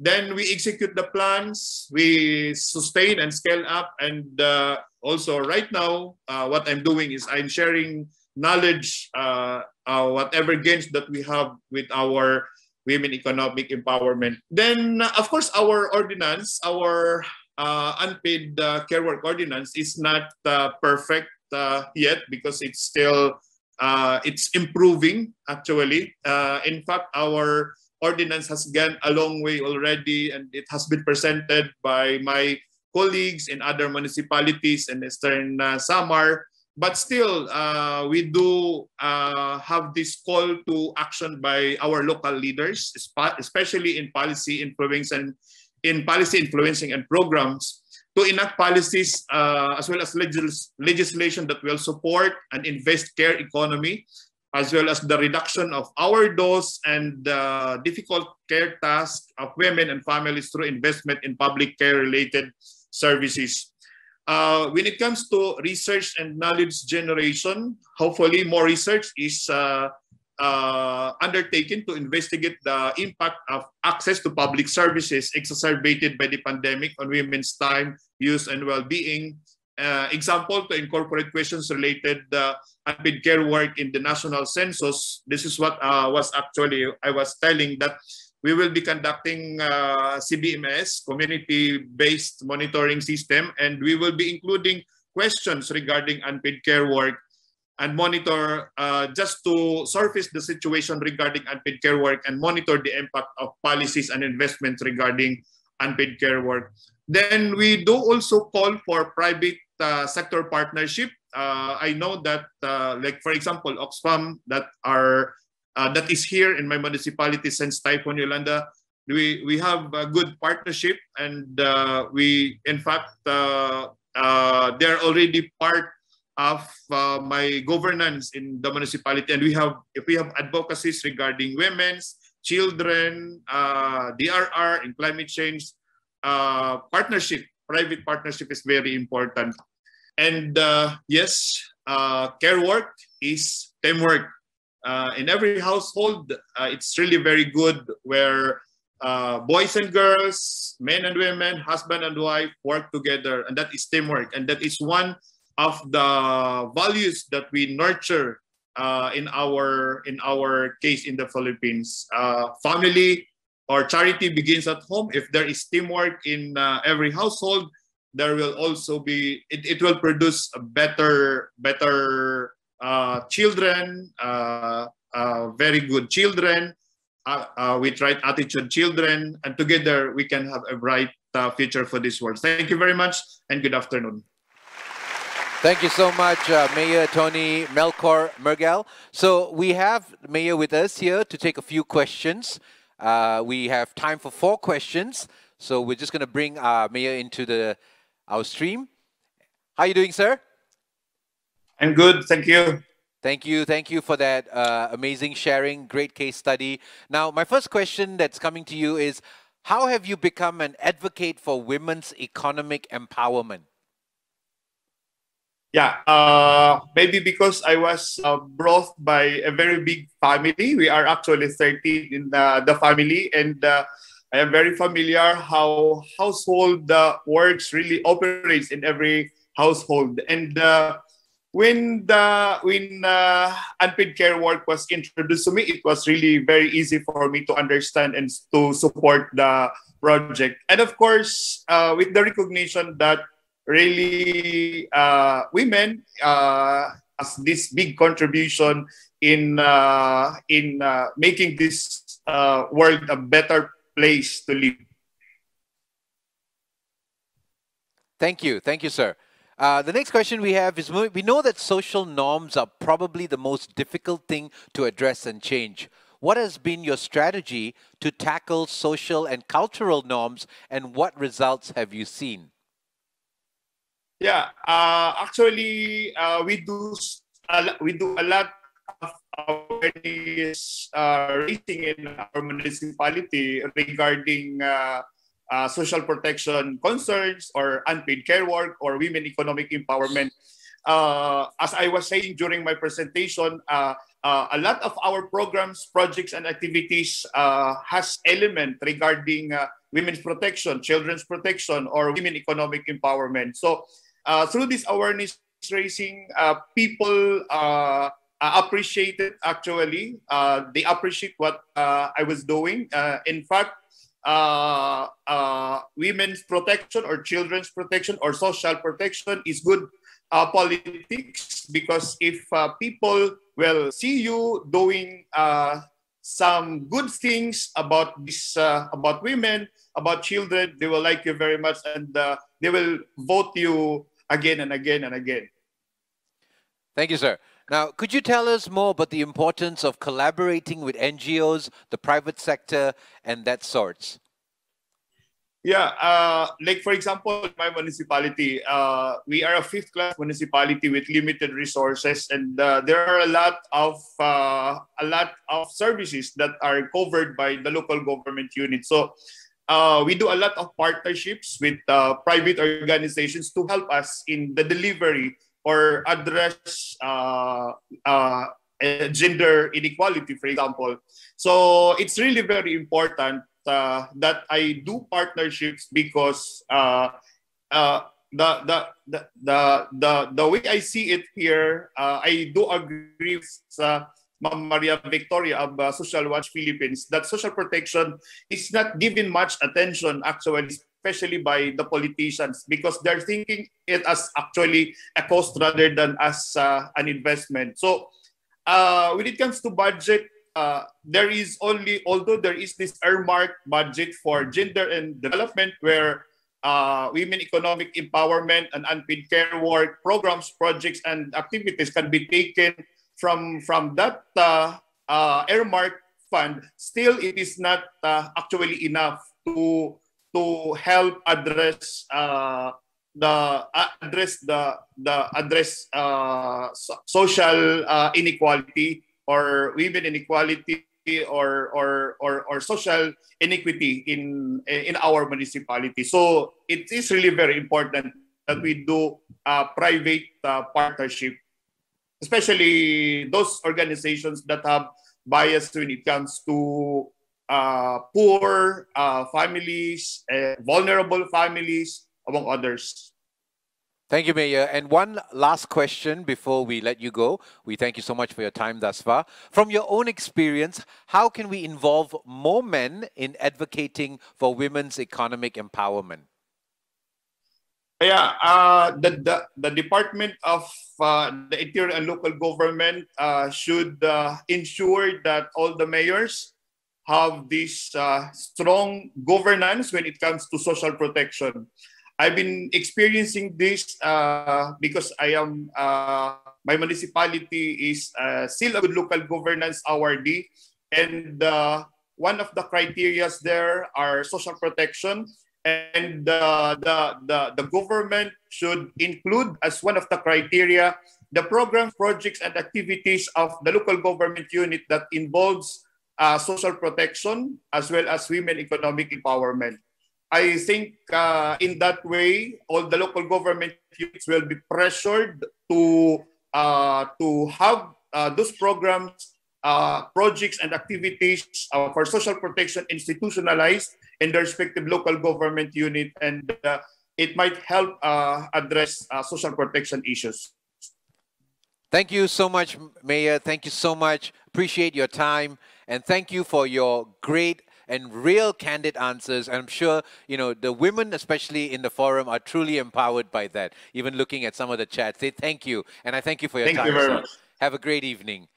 Then we execute the plans, we sustain and scale up. And uh, also right now, uh, what I'm doing is I'm sharing knowledge, uh, uh, whatever gains that we have with our women economic empowerment. Then, of course, our ordinance, our uh, unpaid care work ordinance is not perfect uh, yet because it's still uh, it's improving actually. Uh, in fact, our ordinance has gone a long way already and it has been presented by my colleagues in other municipalities in Eastern uh, Samar. But still, uh, we do uh, have this call to action by our local leaders, especially in policy influence and in policy influencing and programs to enact policies uh, as well as legis legislation that will support and invest care economy, as well as the reduction of our dose and uh, difficult care tasks of women and families through investment in public care related services. Uh, when it comes to research and knowledge generation, hopefully more research is uh, uh, undertaken to investigate the impact of access to public services exacerbated by the pandemic on women's time, use, and well-being. Uh, example, to incorporate questions related uh, unpaid care work in the national census. This is what uh, was actually, I was telling that we will be conducting uh, CBMS, community-based monitoring system, and we will be including questions regarding unpaid care work and monitor uh, just to surface the situation regarding unpaid care work and monitor the impact of policies and investments regarding unpaid care work. Then we do also call for private uh, sector partnership. Uh, I know that, uh, like for example, Oxfam that are uh, that is here in my municipality since Typhoon Yolanda. We we have a good partnership, and uh, we in fact they're already part of uh, my governance in the municipality. And we have, if we have advocacies regarding women's, children, uh, DRR, and climate change, uh, partnership, private partnership is very important. And uh, yes, uh, care work is teamwork. Uh, in every household, it's really very good where boys and girls, men and women, husband and wife work together, and that is teamwork. And that is one of the values that we nurture uh, in our in our case in the Philippines. Uh, family or charity begins at home. If there is teamwork in uh, every household, there will also be it, it will produce better better uh, children, uh, uh, very good children. with right attitude children and together we can have a bright future for this world. Thank you very much and good afternoon. Thank you so much, uh, Mayor Tony Melchor Mergal. So we have Mayor with us here to take a few questions. Uh, we have time for four questions. So we're just going to bring our Mayor into the our stream. How are you doing, sir? I'm good, thank you. Thank you. Thank you for that uh, amazing sharing, great case study. Now, my first question that's coming to you is, how have you become an advocate for women's economic empowerment? Yeah, uh, maybe because I was uh, brought by a very big family. We are actually 13 in the, the family, and uh, I am very familiar how household uh, works really operates in every household. And uh, when the when uh, unpaid care work was introduced to me, it was really very easy for me to understand and to support the project. And of course, with the recognition that really uh, women uh, as this big contribution in uh, in uh, making this uh, world a better place to live. Thank you, thank you, sir. Uh, the next question we have is we know that social norms are probably the most difficult thing to address and change. What has been your strategy to tackle social and cultural norms, and what results have you seen? Yeah, uh, actually, uh, we do we do a lot of awareness uh, raising in our municipality regarding uh, uh, social protection concerns or unpaid care work or women economic empowerment. Uh, as I was saying during my presentation, a lot of our programs, projects, and activities has element regarding women's protection, children's protection, or women economic empowerment. So uh, through this awareness raising, uh, people uh, appreciate it actually. Uh, they appreciate what uh, I was doing. Uh, in fact, women's protection or children's protection or social protection is good politics because if people will see you doing some good things about this about women about children they will like you very much and they will vote you again and again and again. Thank you, sir. Now, could you tell us more about the importance of collaborating with NGOs, the private sector, and that sorts? Yeah, uh, like for example, my municipality, uh, we are a fifth class municipality with limited resources, and uh, there are a lot of uh, a lot of services that are covered by the local government unit. So uh, we do a lot of partnerships with uh, private organizations to help us in the delivery or address uh, uh, gender inequality, for example. So it's really very important uh, that I do partnerships because uh, uh, the, the, the, the, the, the way I see it here, uh, I do agree with uh, Ma'am Maria Victoria of uh, Social Watch Philippines that social protection is not given much attention actually especially by the politicians because they're thinking it as actually a cost rather than as uh, an investment. So uh, when it comes to budget, uh, there is only, although there is this earmarked budget for gender and development where uh, women economic empowerment and unpaid care work programs, projects, and activities can be taken from from that uh, uh, earmark fund, still it is not uh, actually enough to to help address uh, the uh, address the the address uh, so, social uh, inequality or women inequality or, or or or social inequity in in our municipality. So it is really very important that we do uh, private uh, partnership especially those organizations that have bias when it comes to uh, poor uh, families, uh, vulnerable families, among others. Thank you, Mayor. And one last question before we let you go. We thank you so much for your time thus far. From your own experience, how can we involve more men in advocating for women's economic empowerment? Yeah, uh, the, the, the Department of uh, the Interior and Local Government uh, should uh, ensure that all the mayors have this uh, strong governance when it comes to social protection. I've been experiencing this uh, because I am uh, my municipality is uh, still a local governance awardee, and uh, one of the criterias there are social protection, and uh, the, the the government should include as one of the criteria the programs, projects, and activities of the local government unit that involves uh, social protection as well as women economic empowerment. I think uh, in that way, all the local government units will be pressured to uh, to have uh, those programs, uh, projects, and activities uh, for social protection institutionalized in their respective local government unit, and uh, it might help address social protection issues. Thank you so much, Mayor. Thank you so much. Appreciate your time, and thank you for your great and real candid answers. And I'm sure, you know, the women, especially in the forum, are truly empowered by that. Even looking at some of the chats, say thank you. And I thank you for your time. thank time. You very much. Have a great evening.